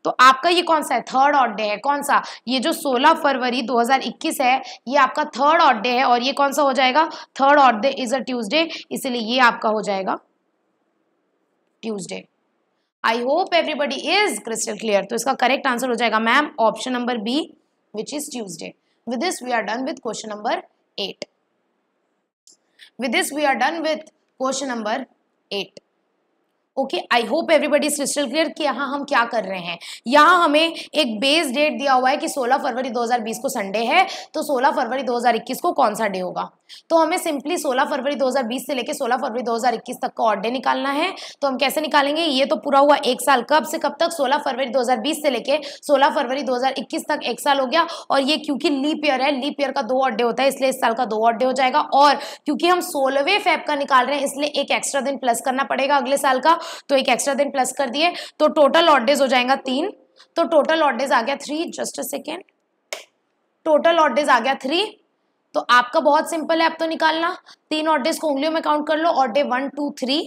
तो आपका ये कौन सा है? थर्ड ऑड डे है। कौन सा? ये जो 16 फरवरी 2021 है, ये आपका थर्ड ऑड डे है और ये कौन सा हो जाएगा? Third odd day is a Tuesday, इसलिए ये आपका हो जाएगा Tuesday. I hope everybody is crystal clear तो इसका करेक्ट आंसर हो जाएगा ma'am option number B which is Tuesday with this we are done with question number eight with this we are done with question number eight. Okay I hope everybody crystal clear कि यहाँ हम क्या कर रहे हैं। यहाँ हमें एक बेस डेट दिया हुआ है कि 16 फरवरी 2020 को संडे है तो 16 फरवरी 2021 को कौन सा डे होगा? तो हमें सिंपली 16 फरवरी 2020 से लेके 16 फरवरी 2021 तक का ऑड डे निकालना है। तो हम कैसे निकालेंगे? ये तो पूरा हुआ एक साल। कब से कब तक? 16 फरवरी 2020 से लेके 16 फरवरी 2021 तक एक साल हो गया। और ये क्योंकि लीप ईयर है लीप ईयर का दो ऑड डे होता है, इसलिए इस साल का दो ऑड डे हो जाएगा। और क्योंकि हम सोलहवें फेब का निकाल रहे हैं, इसलिए एक एक्स्ट्रा दिन प्लस करना पड़ेगा अगले साल का। तो एक एक्स्ट्रा दिन प्लस कर दिए तो टोटल ऑड डेज़ हो जाएगा तीन। तो टोटल ऑड डेज़ आ गया three just a second total odd days आ गया थ्री तो आपका बहुत सिंपल है, अब तो निकालना। तीन ऑड डेज़ को उंगलियों में काउंट कर लो odd day one two three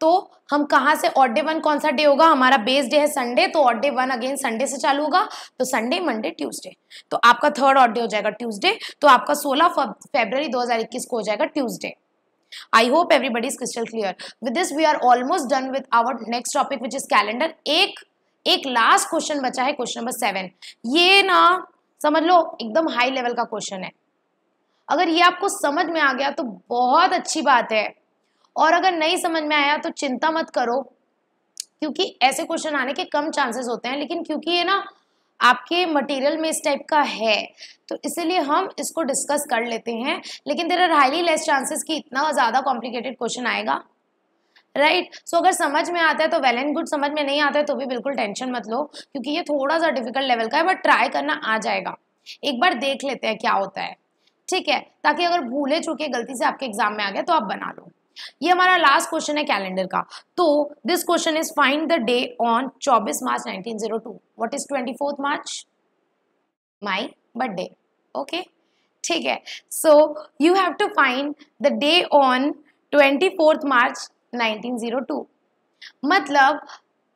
तो हम कहाँ से ऑड डे वन कौन सा डे होगा? हमारा बेस डे है संडे तो odd day one again Sunday से चालू होगा। तो संडे मंडे ट्यूसडे तो आपका थर्ड ऑड डे हो जाएगा ट्यूसडे तो आपका सोलह फेब्रवरी 2021 को हो जाएगा Tuesday I hope everybody is crystal clear with this we are almost done with our next topic which is calendar एक एक लास्ट क्वेश्चन बचा है क्वेश्चन नंबर सेवन ये ना, समझ लो, एकदम हाई लेवल का क्वेश्चन है। अगर ये आपको समझ में आ गया तो बहुत अच्छी बात है। और अगर नहीं समझ में आया तो चिंता मत करो, क्योंकि ऐसे क्वेश्चन आने के कम चांसेस होते हैं, लेकिन क्योंकि ये ना आपके मटेरियल में इस टाइप का है। तो इसीलिए हम इसको डिस्कस कर लेते हैं। लेकिन there are highly less chances कि इतना ज़्यादा कॉम्प्लिकेटेड क्वेश्चन आएगा। Right right? सो so, अगर समझ में आता है तो वेल एंड गुड समझ में नहीं आता है तो भी बिल्कुल टेंशन मत लो क्योंकि ये थोड़ा सा डिफ़िकल्ट लेवल का है बट ट्राई करना आ जाएगा। एक बार देख लेते हैं क्या होता है। ठीक है? ताकि अगर भूले चुके गलती से आपके एग्ज़ाम में आ गया तो आप बना लो। ये हमारा लास्ट क्वेश्चन है कैलेंडर का। तो this question is find the day on 24 March 1902 what is 24th March? My birthday okay ठीक है। So you have to find the day on 24th March 1902 मतलब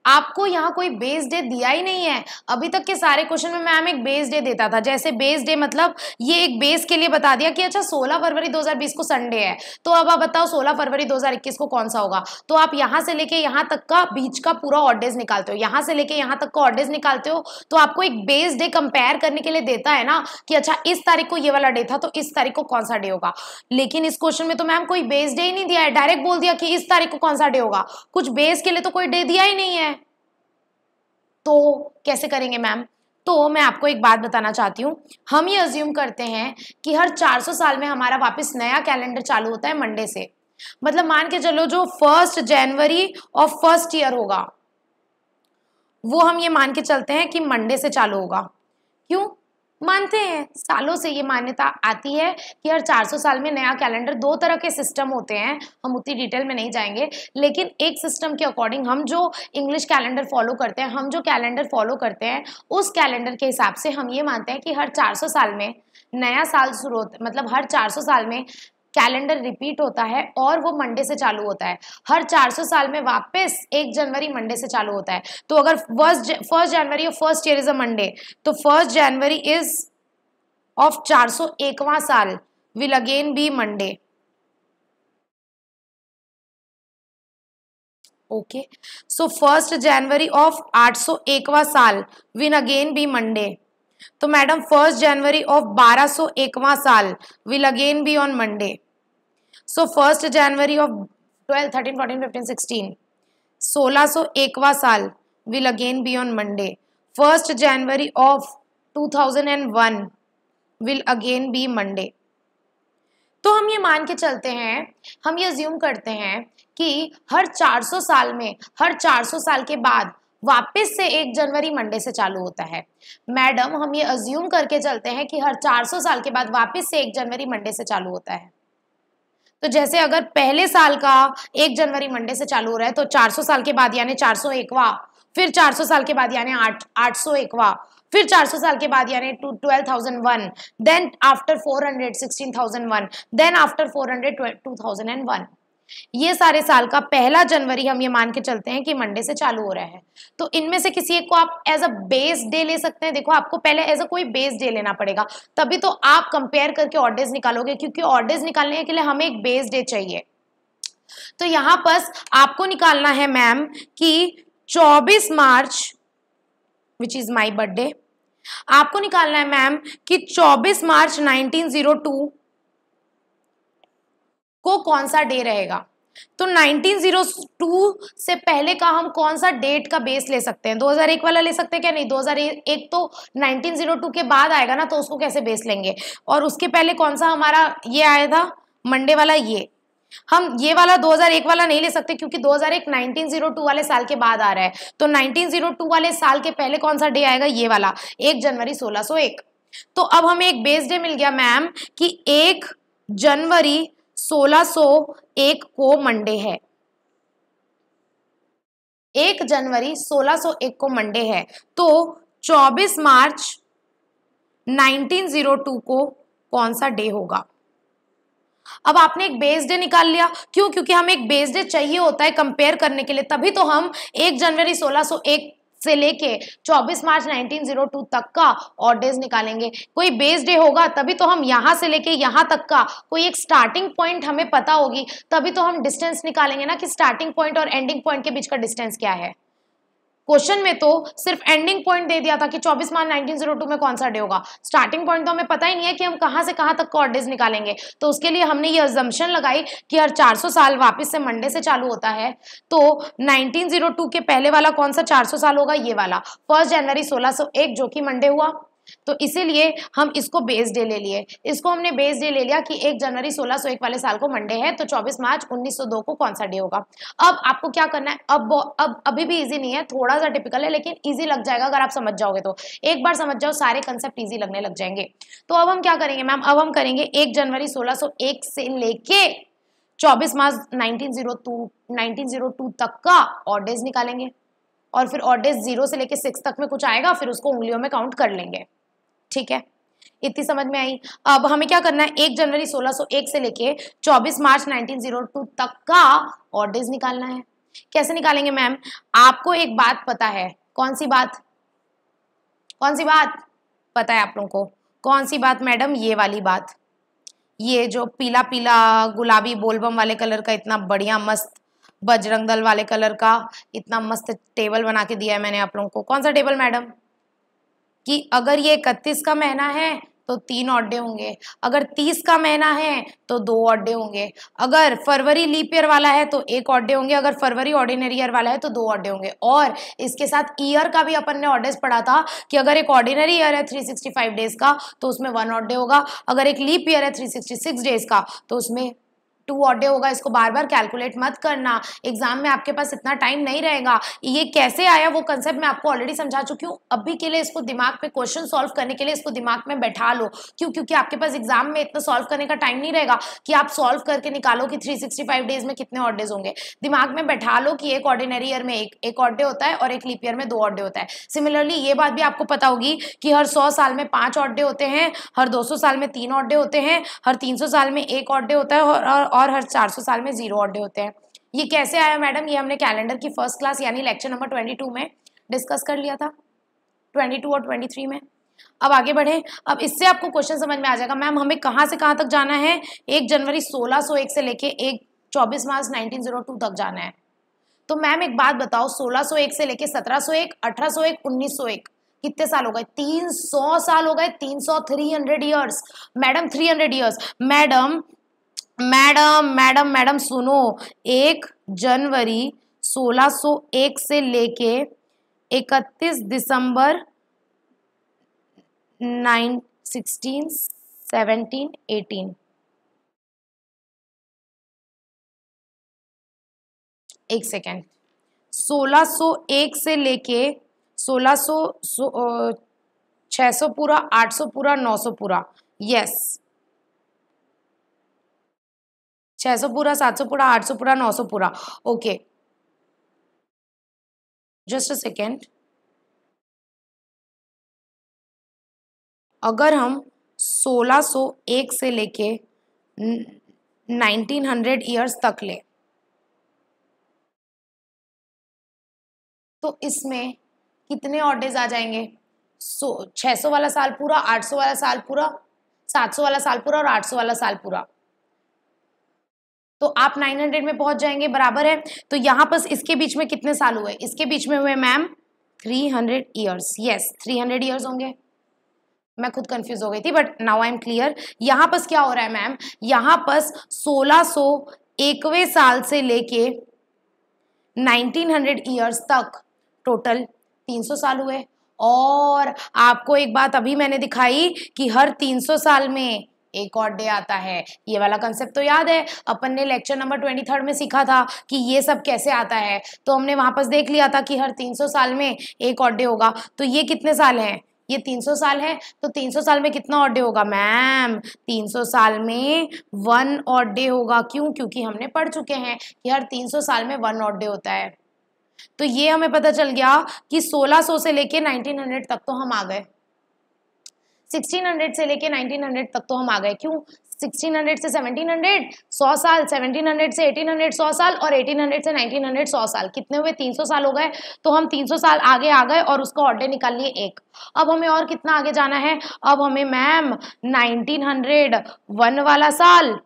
आपको यहाँ कोई बेस डे दिया ही नहीं है। अभी तक के सारे क्वेश्चन में मैम एक बेस डे देता था। जैसे बेस डे मतलब ये एक बेस के लिए बता दिया कि अच्छा 16 फरवरी 2020 को संडे है। तो अब आप बताओ 16 फरवरी 2021 को कौन सा होगा? तो आप यहाँ से लेके यहाँ तक का बीच का पूरा ऑर्डेज निकालते हो। यहाँ से लेके यहाँ तक का ऑर्डेज निकालते हो। तो आपको एक बेस डे कंपेयर करने के लिए देता है ना कि अच्छा इस तारीख को ये वाला डे था तो इस तारीख को कौन सा डे होगा? लेकिन इस क्वेश्चन में तो मैम कोई बेस डे ही नहीं दिया है। डायरेक्ट बोल दिया कि इस तारीख को कौन सा डे होगा? कुछ बेस के लिए तो कोई डे दिया ही नहीं है। तो कैसे करेंगे, मैम? तो मैं आपको एक बात बताना चाहती हूँ। हम ये अज्यूम करते हैं कि हर 400 साल में हमारा वापस नया कैलेंडर चालू होता है मंडे से। मतलब मान के चलो जो फ़र्स्ट जनवरी और फ़र्स्ट ईयर होगा, वो हम ये मान के चलते हैं कि मंडे से चालू होगा। क्यों? मानते हैं। सालों से ये मान्यता आती है कि हर 400 साल में नया कैलेंडर दो तरह के सिस्टम होते हैं। हम उतनी डिटेल में नहीं जाएँगे, लेकिन एक सिस्टम के अकॉर्डिंग हम जो इंग्लिश कैलेंडर फॉलो करते हैं, हम जो कैलेंडर फॉलो करते हैं, उस कैलेंडर के हिसाब से हम ये मानते हैं कि हर 400 साल में नया साल शुरू होता मतलब हर 400 साल में कैलेंडर रिपीट होता है और वो मंडे से चालू होता है। हर 400 साल में वापस एक जनवरी मंडे से चालू होता है। तो अगर फ़र्स्ट फ़र्स्ट जनवरी और first year is a Monday तो फ़र्स्ट जनवरी इज़ ऑफ़ चार सौ साल, will again be Monday. Okay? So first January of आठ सौ एकवा साल, विल अगेन बी मंडे। तो मैडम, फ़र्स्ट जनवरी ऑफ़ बारह सौ एकवा साल, will again be on Monday. So first January of twelve thirteen fourteen fifteen sixteen सोलह सौ एकवा साल will again be on Monday first January of two thousand and one will again be Monday तो हम ये मान के चलते हैं, हम ये अज्यूम करते हैं कि हर 400 साल में, हर 400 साल के बाद वापस से एक जनवरी मंडे से चालू होता है। मैडम, हम ये अज्यूम करके चलते हैं कि हर 400 साल के बाद वापस से एक जनवरी मंडे से चालू होता है। तो जैसे अगर पहले साल का एक जनवरी मंडे से चालू हो रहा है तो 400 साल के बाद यानी चार सौ एकवा, फिर 400 साल के बाद यानी आठ आठ सौ एकवा, फिर 400 साल के बाद यानी two, twelve thousand one then after four hundred sixteen thousand one then after four hundred two thousand and one ये सारे साल का पहला जनवरी हम ये मान के चलते हैं कि मंडे से चालू हो रहा है। तो इनमें से किसी एक को आप एज अ बेस डे ले सकते हैं। देखो, आपको पहले एज अ कोई बेस डे लेना पड़ेगा। तभी तो आप कंपेयर करके ऑर्डर्स निकालोगे, क्योंकि ऑर्डर्स निकालने के लिए हमें एक बेस डे चाहिए। तो यहाँ पर आपको निकालना है मैम कि 24 मार्च विच इज़ माई बर्थडे आपको निकालना है मैम कि 24 मार्च 1902 को कौन सा डे रहेगा? तो 1902 से पहले का हम कौन सा डेट का बेस ले सकते हैं? 2001 वाला ले सकते हैं क्या? नहीं 2001 तो 1902 के बाद आएगा ना तो उसको कैसे बेस लेंगे? और उसके पहले कौन सा हमारा ये आया था? मंडे वाला ये। हम ये वाला 2001 वाला नहीं ले सकते क्योंकि 2001 1902 वाले साल के बाद आ रहा है। तो 1902 वाले साल के पहले कौन सा डे आएगा? ये वाला। एक जनवरी 1601 तो अब हमें एक बेस डे मिल गया मैम कि एक जनवरी 1601 को मंडे है। एक जनवरी 1601 को मंडे है। तो 24 मार्च 1902 को कौन सा डे होगा? अब आपने एक बेस डे निकाल लिया। क्यों? क्योंकि हमें एक बेस डे चाहिए होता है कंपेयर करने के लिए। तभी तो हम एक जनवरी 1601 से लेके 24 मार्च 1902 तक का और डेज़ निकालेंगे। कोई बेस डे होगा, तभी तो हम यहाँ से लेके यहाँ तक का कोई एक स्टार्टिंग पॉइंट हमें पता होगी, तभी तो हम डिस्टेंस निकालेंगे ना कि स्टार्टिंग पॉइंट और एंडिंग पॉइंट के बीच का डिस्टेंस क्या है। क्वेश्चन में तो सिर्फ़ एंडिंग पॉइंट दे दिया था कि 24 मार्च 1902 में कौन सा डे होगा। स्टार्टिंग पॉइंट तो हमें पता ही नहीं है कि हम कहाँ से कहाँ तक कॉर्डेज निकालेंगे। तो उसके लिए हमने ये अजम्पन लगाई कि हर 400 साल वापस से मंडे से चालू होता है। तो 1902 के पहले वाला कौन सा 400 साल होगा? ये वाला। फ़र्स्ट जनवरी 1601 जो कि मंडे हुआ। तो इसीलिए हम इसको बेस डे ले लिए। इसको हमने बेस डे ले लिया कि एक जनवरी 1601 वाले साल को मंडे है तो 24 मार्च 1902 को कौन सा डे होगा? अब आपको क्या करना है? अब अब, अभी भी इजी नहीं है थोड़ा सा टिपिकल है, लेकिन इजी लग जाएगा अगर आप समझ जाओगे तो। एक बार समझ जाओ, सारे कंसेप्ट ईजी लगने लग जाएँगे। तो अब हम क्या करेंगे मैम अब हम करेंगे एक जनवरी सोलह से लेके चौबीस मार्च नाइनटीन ज़ीरो तक का ऑर्डेज निकालेंगे। और फिर ऑर्डेज ज़ीरो से लेके सिक्स तक में कुछ आएगा, फिर उसको उंगलियों में काउंट कर लेंगे। ठीक है? इतनी समझ में आई? अब हमें क्या करना है? एक जनवरी 1601 से लेके 24 मार्च 1902 तक का ऑर्डेज निकालना है। कैसे निकालेंगे मैम? आपको एक बात पता है। कौन सी बात? कौन सी बात? पता है आप लोगों को। कौन सी बात मैडम? ये वाली बात। ये जो पीला पीला गुलाबी बोलबम वाले कलर का इतना बढ़िया मस्त बजरंग दल वाले कलर का इतना मस्त टेबल बना के दिया है मैंने आप लोगों को। कौन सा टेबल, मैडम? कि अगर ये इकतीस का महीना है तो तीन ऑड्डे होंगे। अगर तीस का महीना है तो दो ऑड्डे होंगे। अगर फरवरी लीप ईयर वाला है तो एक ऑड्डे होंगे। अगर फरवरी ऑर्डिनरी ईयर वाला है तो दो ऑड्डे होंगे। और इसके साथ ईयर का भी अपन ने ऑर्डर्स पढ़ा था कि अगर एक ऑर्डिनरी ईयर है 365 डेज़ का तो उसमें वन ऑड्डे होगा। अगर एक लीप ईयर है 366 डेज़ का तो उसमें टू ऑडे होगा इसको बार बार कैलकुलेट मत करना। एग्ज़ाम में आपके पास इतना टाइम नहीं रहेगा। ये कैसे आया वो कंसेप्ट मैं आपको ऑलरेडी समझा चुकी हूँ। अभी के लिए इसको दिमाग पे क्वेश्चन सॉल्व करने के लिए इसको दिमाग में बैठा लो। क्यों? क्योंकि आपके पास एग्ज़ाम में इतना सॉल्व करने का टाइम नहीं रहेगा कि आप सॉल्व करके निकालो कि थ्री डेज़ में कितने ऑडेज होंगे। दिमाग में बैठा लो कि एक ऑर्डिनरी ईयर में एक एक ऑडे होता है और एक लीप ईयर में दो ऑडे होता है। सिमिलरली ये बात भी आपको पता होगी कि हर सौ साल में पाँच ऑडे होते हैं हर दो सौ साल में तीन ऑडे होते हैं हर तीन सौ साल में एक ऑडे होता है और, और हर चार साल में ज़ीरो ऑडे होते हैं। ये कैसे आया मैडम? ये हमने कैलेंडर की फ़र्स्ट क्लास यानी लेक्चर नंबर ट्वेंटी टू में डिस्कस कर लिया था। ट्वेंटी टू और ट्वेंटी थ्री में। अब आगे बढ़े। अब इससे आपको क्वेश्चन समझ में आ जाएगा, मैम, हमें कहाँ से कहाँ तक जाना है? एक जनवरी सोलह सौ एक से लेके एक चौबीस मार्च नाइनटीन ज़ीरो टू तक जाना है। तो मैम, एक बात बताओ, सोलह सौ एक से लेके सत्रह सौ एक, अठारह सौ एक, उन्नीस सौ एक, कितने साल हो गए? तीन सौ साल हो गए, तीन सौ three hundred years madam three hundred years madam madam madam madam, सुनो। एक जनवरी 1601 से लेके 31 दिसंबर 9 16 17 18 एक सेकेंड। 1601 से लेके 1600 सौ छः सौ पूरा 800 पूरा 900 पूरा। यस। छः सौ पूरा, सात सौ पूरा, आठ सौ पूरा, नौ सौ पूरा। ओके। जस्ट अ सेकेंड अगर हम 1601 से लेके 1900 ईयर्स तक ले तो इसमें कितने ऑड डेज़ आ जाएँगे? सो छः सौ वाला साल पूरा, आठ सौ वाला साल पूरा, सात सौ वाला साल पूरा और आठ सौ वाला साल पूरा। तो आप 900 में पहुँच जाएँगे, बराबर है। तो यहाँ पर इसके बीच में कितने साल हुए? इसके बीच में हुए मैम 300 ईयर्स यस 300 ईयर्स होंगे। मैं खुद कंफ्यूज हो गई थी but now I am clear यहाँ पर क्या हो रहा है मैम यहाँ पर 1600 एकवे साल से लेके 1900 ईयर्स तक टोटल 300 साल हुए। और आपको एक बात अभी मैंने दिखाई कि हर 300 साल में एक और डे आता है। ये वाला कंसेप्ट तो याद है? अपन ने लेक्चर नंबर ट्वेंटी थर्ड में सीखा था कि ये सब कैसे आता है। तो हमने वहाँ पर देख लिया था कि हर 300 साल में एक और डे होगा। तो ये कितने साल हैं? ये 300 साल है? तो 300 साल में कितना ऑड डे होगा? मैम 300 साल में वन ऑड डे होगा। क्यों? क्योंकि हमने पढ़ चुके हैं कि हर 300 साल में वन ऑड डे होता है। तो ये हमें पता चल गया कि 1600 से लेके 1900 तक तो हम आ गए। 1600 से लेके 1900 तक तो हम आ गए। क्यों? 1600 से 1700 100 साल 1700 से 1800 100 साल और 1800 से 1900 100 साल। कितने हुए? 300 साल हो गए। तो हम 300 साल आगे आ गए और उसका ऑर्डर निकाल लिए एक। अब हमें और कितना आगे जाना है? अब हमें मैम 1900 वन वाला साल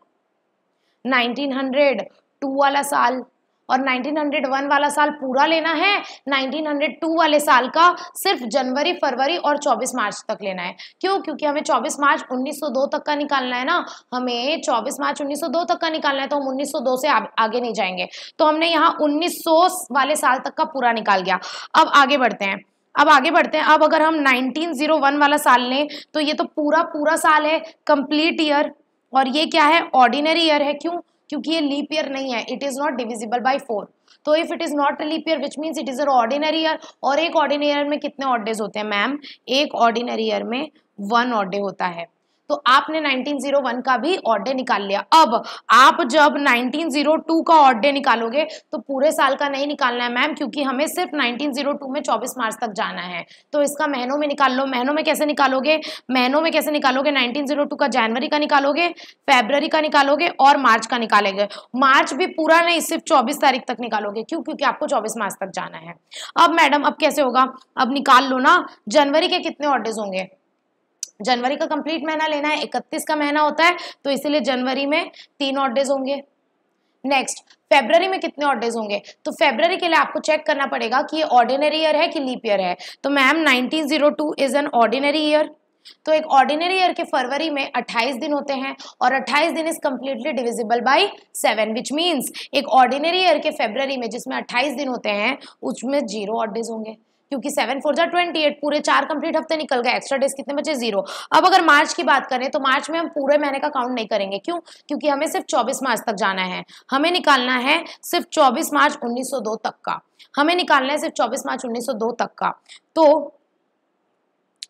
1900 टू वाला साल और 1901 वाला साल पूरा लेना है। 1902 वाले साल का सिर्फ़ जनवरी, फरवरी और 24 मार्च तक लेना है। क्यों? क्योंकि हमें 24 मार्च 1902 तक का निकालना है ना। हमें 24 मार्च 1902 तक का निकालना है तो हम 1902 से आगे नहीं जाएँगे। तो हमने यहाँ 1900 वाले साल तक का पूरा निकाल गया। अब आगे बढ़ते हैं। अब आगे बढ़ते हैं। अब अगर हम 1901 वाला साल लें तो ये तो पूरा पूरा साल है। Complete year. और ये क्या है? ऑर्डिनरी ईयर है। क्यों? क्योंकि ये लीप ईयर नहीं है it is not divisible by four तो if it is not leap year which means it is a ordinary year और एक ऑर्डिनरी ईयर में कितने ऑड डेज़ होते हैं मैम एक ऑर्डिनरी ईयर में वन ऑर्डे होता है। तो आपने 1901 का भी ऑर्डे निकाल लिया। अब आप जब 1902 का ऑर्डे निकालोगे तो पूरे साल का नहीं निकालना है मैम, क्योंकि हमें सिर्फ़ 1902 में 24 मार्च तक जाना है। तो इसका महीनों में निकाल लो। महीनों में कैसे निकालोगे? महीनों में कैसे निकालोगे? 1902 का जनवरी का निकालोगे फेबररी का निकालोगे और मार्च का निकालेंगे। मार्च भी पूरा नहीं, सिर्फ़ चौबीस तारीख तक निकालोगे। क्यों? क्योंकि आपको चौबीस मार्च तक जाना है। अब मैडम, अब कैसे होगा? अब निकाल लो ना। जनवरी के कितने ऑर्डर्स होंगे? जनवरी का कंप्लीट महीना लेना है, इकतीस का महीना होता है तो इसीलिए जनवरी में तीन ऑड डेज़ होंगे। नेक्स्ट फेब्रवरी में कितने ऑड डेज़ होंगे? तो फेब्रवरी के लिए आपको चेक करना पड़ेगा कि ये ऑर्डिनरी ईयर है कि लीप ईयर है। तो ma'am 1902 is an ordinary year तो एक ऑर्डिनरी ईयर के फरवरी में 28 दिन होते हैं और 28 दिन is completely divisible by seven which means एक ऑर्डिनरी ईयर के फेब्रवरी में जिसमें 28 दिन होते हैं, उसमें ज़ीरो ऑड डेज़ होंगे। क्योंकि सेवन फोर जा ट्वेंटी एट पूरे चार कंप्लीट हफ़्ते निकल गए एक्स्ट्रा डेज़ कितने बचे? ज़ीरो अब अगर मार्च की बात करें तो मार्च में हम पूरे महीने का काउंट नहीं करेंगे। क्यों? क्योंकि हमें सिर्फ़ चौबीस मार्च तक जाना है। हमें निकालना है सिर्फ़ चौबीस मार्च उन्नीस सौ दो तक का। हमें निकालना है सिर्फ़ चौबीस मार्च उन्नीस सौ दो तक का। तो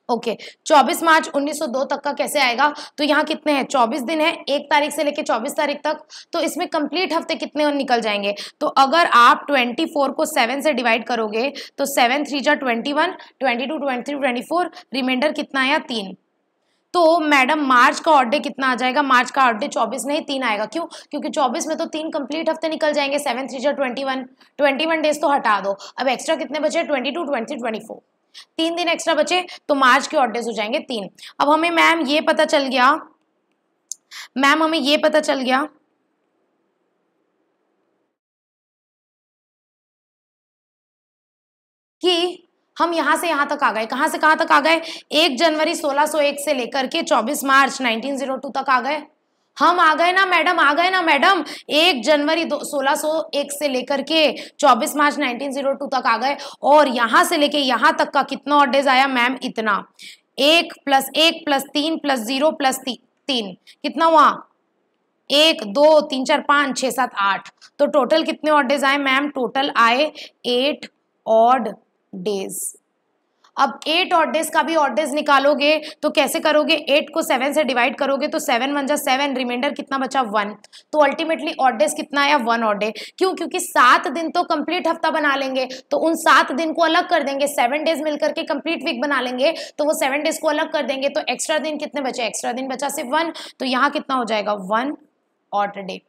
ओके okay, 24 मार्च 1902 तक का कैसे आएगा? तो यहाँ कितने हैं? 24 दिन है एक तारीख से लेके 24 तारीख तक। तो इसमें कंप्लीट हफ़्ते कितने निकल जाएँगे? तो अगर आप 24 को 7 से डिवाइड करोगे तो 7 थ्री जा twenty one twenty two twenty twenty four reminder कितना आया? तीन। तो मैडम मार्च का ऑर्डे कितना आ जाएगा? मार्च का ऑर्डे चौबीस नहीं तीन आएगा। क्यों? क्योंकि चौबीस में तो तीन कंप्लीट हफ़्ते निकल जाएँगे सेवन थ्री जा twenty one twenty one days तो हटा दो। अब एक्स्ट्रा कितने बचे? Twenty two twenty twenty four तीन दिन एक्स्ट्रा बचे तो मार्च के ऑर्डर्स हो जाएँगे तीन। अब हमें मैम ये पता चल गया मैम हमें ये पता चल गया, कि हम यहाँ से यहाँ तक आ गए। कहाँ से कहाँ तक आ गए? एक जनवरी 1601 से लेकर के 24 मार्च 1902 तक आ गए। हम आ गए ना मैडम आ गए ना मैडम। एक जनवरी दो सोलह सो एक से लेकर के चौबीस मार्च 1902 तक आ गए। और यहाँ से लेके यहाँ तक का कितना और डेज़ आया मैम? इतना। एक प्लस एक प्लस तीन प्लस ज़ीरो प्लस ती, तीन। कितना हुआ? एक दो तीन चार पाँच छः सात आठ। तो टोटल कितने ऑड डेज़ आए मैम? टोटल आए एट ऑड डेज़ अब एट ऑड डेज़ का भी ऑड डेज़ निकालोगे तो कैसे करोगे? एट को सेवन से डिवाइड करोगे तो सेवन वन जा सेवन रिमाइंडर कितना बचा? वन तो अल्टीमेटली ऑड डेज़ कितना आया? वन ऑड डे क्यों? क्योंकि सात दिन तो कंप्लीट हफ़्ता बना लेंगे तो उन सात दिन को अलग कर देंगे सेवन डेज़ मिलकर के कंप्लीट वीक बना लेंगे तो वो सेवन डेज़ को अलग कर देंगे तो एक्स्ट्रा दिन कितने बचे? एक्स्ट्रा दिन बचा सिर्फ़ वन तो यहाँ कितना हो जाएगा? वन ऑड डे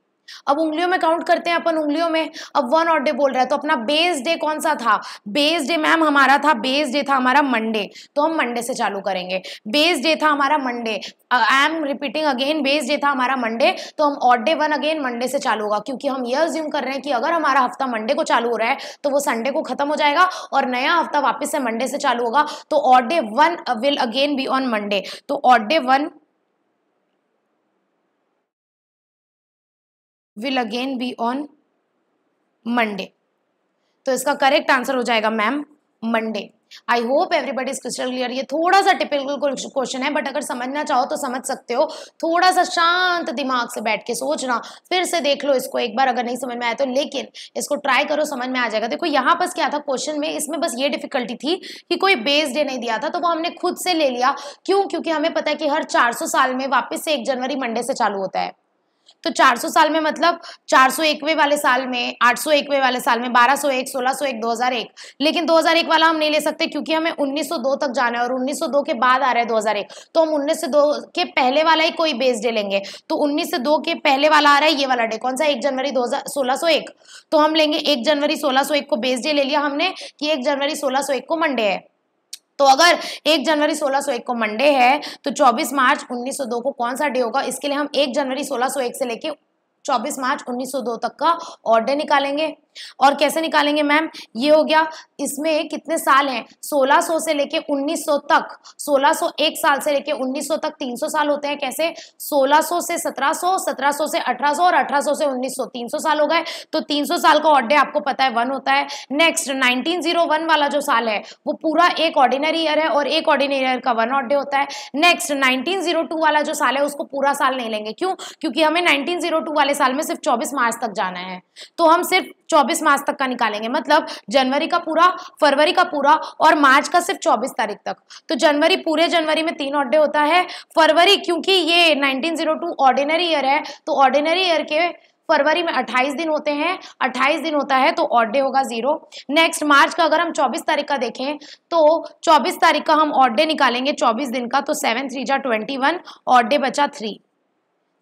अब उंगलियों में काउंट करते हैं अपन उंगलियों में। अब वन और डे बोल रहा है तो अपना बेस डे कौन सा था? बेस डे मैम हमारा था बेस डे था हमारा मंडे तो हम मंडे से चालू करेंगे। बेस डे था हमारा Monday I am repeating again base day था हमारा मंडे तो हम odd day one again Monday से चालू होगा, क्योंकि हम ये अज्यूम कर रहे हैं कि अगर हमारा हफ़्ता मंडे को चालू हो रहा है तो वो संडे को खत्म हो जाएगा और नया हफ़्ता वापस से मंडे से चालू होगा। तो odd day one will again be on Monday तो odd day one will again be on Monday तो इसका करेक्ट आंसर हो जाएगा ma'am Monday I hope everybody is crystal clear ये थोड़ा सा टिपिकल क्वेश्चन है बट अगर समझना चाहो तो समझ सकते हो। थोड़ा सा शांत दिमाग से बैठ के सोचना, फिर से देख लो इसको एक बार, अगर नहीं समझ में आया तो। लेकिन इसको ट्राई करो, समझ में आ जाएगा। देखो, यहाँ पर क्या था क्वेश्चन में, इसमें बस ये डिफिकल्टी थी कि कोई बेस डे नहीं दिया था तो वो हमने खुद से ले लिया। क्यों? क्योंकि हमें पता है कि हर 400 साल में वापस से एक जनवरी मंडे से चालू होता है। तो 400 साल में मतलब 400 एकवे वाले साल में 800 एकवे वाले साल में 1201 1601 2001 लेकिन 2001 वाला हम नहीं ले सकते क्योंकि हमें 1902 तक जाना है और 1902 के बाद आ रहा है 2001 तो हम 1902 के पहले वाला ही कोई बेस डे लेंगे। तो 1902 के पहले वाला आ रहा है ये वाला डे कौन सा? एक जनवरी दो हज़ार तो हम लेंगे एक जनवरी सोलह को बेस डे ले लिया हमने कि एक जनवरी सोलह को मंडे है। तो अगर एक जनवरी 1601 को मंडे है तो 24 मार्च 1902 को कौन सा डे होगा? इसके लिए हम एक जनवरी 1601 से लेके 24 मार्च 1902 तक का ऑर्डर निकालेंगे। और कैसे निकालेंगे मैम ये हो गया, इसमें कितने साल हैं? 1600 से लेके 1900 तक 1601 साल से लेके 1900 तक 300 साल होते हैं कैसे? 1600 से 1700 1700 से 1800 और 1800 से 1900 300 साल हो गए। तो 300 साल का ऑर्डे आपको पता है वन होता है। नेक्स्ट 1901 वाला जो साल है, वो पूरा एक ऑर्डिनरी ईयर है और एक ऑर्डिनरी ईयर का वन ऑर्डे होता है। नेक्स्ट नाइनटीन वाला जो साल है, उसको पूरा साल नहीं लेंगे। क्यों? क्योंकि हमें नाइनटीन वाले साल में सिर्फ़ चौबीस मार्च तक जाना है। तो हम सिर्फ़ चौबीस मार्च तक का निकालेंगे। मतलब जनवरी का पूरा, फरवरी का पूरा और मार्च का सिर्फ़ चौबीस तारीख तक। तो जनवरी, पूरे जनवरी में तीन ऑर्डे होता है। फरवरी, क्योंकि ये 1902 ऑर्डिनरी ईयर है तो ऑर्डिनरी ईयर के फरवरी में 28 दिन होते हैं। 28 दिन होता है तो ऑड डे होगा ज़ीरो नेक्स्ट मार्च का अगर हम 24 तारीख का देखें तो 24 तारीख का हम ऑड डे निकालेंगे 24 दिन का तो सेवन थ्री जा ट्वेंटी वन ऑड डे बचा थ्री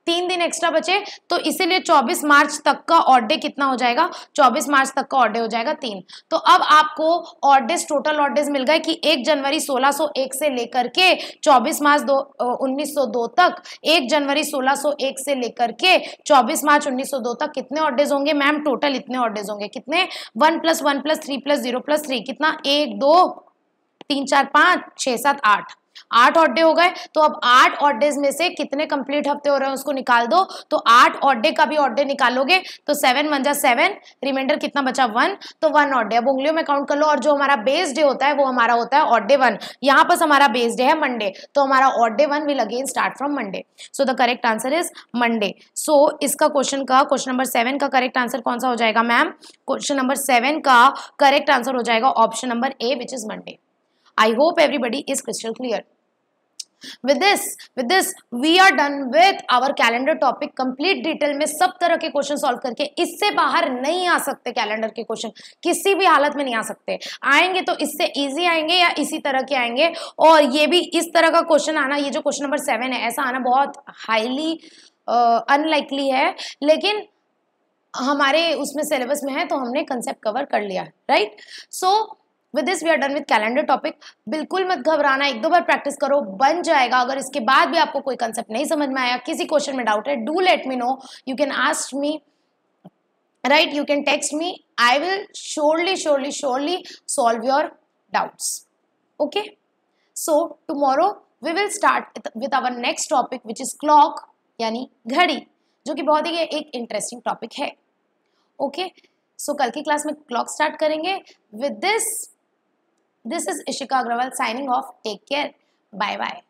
तीन दिन एक्स्ट्रा बचे तो इसीलिए 24 मार्च तक का ऑर्डे कितना हो जाएगा? 24 मार्च तक का ऑर्डे हो जाएगा तीन। तो अब आपको ऑर्डेज टोटल ऑर्डेज मिल गए कि एक जनवरी 1601 से लेकर के 24 मार्च दो उन्नीस तक, एक जनवरी 1601 से लेकर के 24 मार्च 1902 तक कितने ऑर्डेज होंगे? मैम टोटल इतने ऑर्डेज होंगे। कितने? One plus one plus three plus zero plus three, कितना? एक, दो, तीन, चार, पाँच, छः, सात, आठ। आठ ऑड डे हो गए तो अब आठ ऑड डेज़ में से कितने कंप्लीट हफ़्ते हो रहे हैं उसको निकाल दो तो आठ ऑड डे का भी ऑड डे निकालोगे तो सेवन वन जा सेवन रिमाइंडर कितना बचा? वन तो वन ऑड डे अब उंगलियों में काउंट कर लो, और जो हमारा बेस डे होता है, वो हमारा होता है ऑड डे वन यहाँ पर हमारा बेस डे है मंडे तो हमारा odd day one will again start from Monday so the correct answer is Monday so इसका क्वेश्चन का क्वेश्चन नंबर सेवन का करेक्ट आंसर कौन सा हो जाएगा मैम क्वेश्चन नंबर सेवन का करेक्ट आंसर हो जाएगा option number A which is Monday I hope everybody is crystal clear. with this with this we are done with our calendar topic. Complete detail में सब तरह के question solve करके इससे बाहर नहीं आ सकते कैलेंडर के क्वेश्चन किसी भी हालत में नहीं आ सकते. आएँगे तो इससे इजी आएँगे या इसी तरह के आएँगे. और ये भी इस तरह का क्वेश्चन आना ये जो क्वेश्चन नंबर सेवन है ऐसा आना बहुत हाईली अनलाइकली uh, है. लेकिन हमारे उसमें सिलेबस में है तो हमने कंसेप्ट कवर कर लिया right so with this we are done with calendar topic बिल्कुल मत घबराना एक दो बार प्रैक्टिस करो बन जाएगा। अगर इसके बाद भी आपको कोई कंसेप्ट नहीं समझ में आया किसी क्वेश्चन में डाउट है do let me know you can ask me right? You can text me. I will surely surely surely solve your doubts. Okay? So tomorrow we will start with our next topic which is clock यानी घड़ी जो कि बहुत ही एक interesting topic है. Okay okay? So so, कल की क्लास में क्लॉक स्टार्ट करेंगे. With this This is Ishika Agrawal signing off. Take care. Bye bye.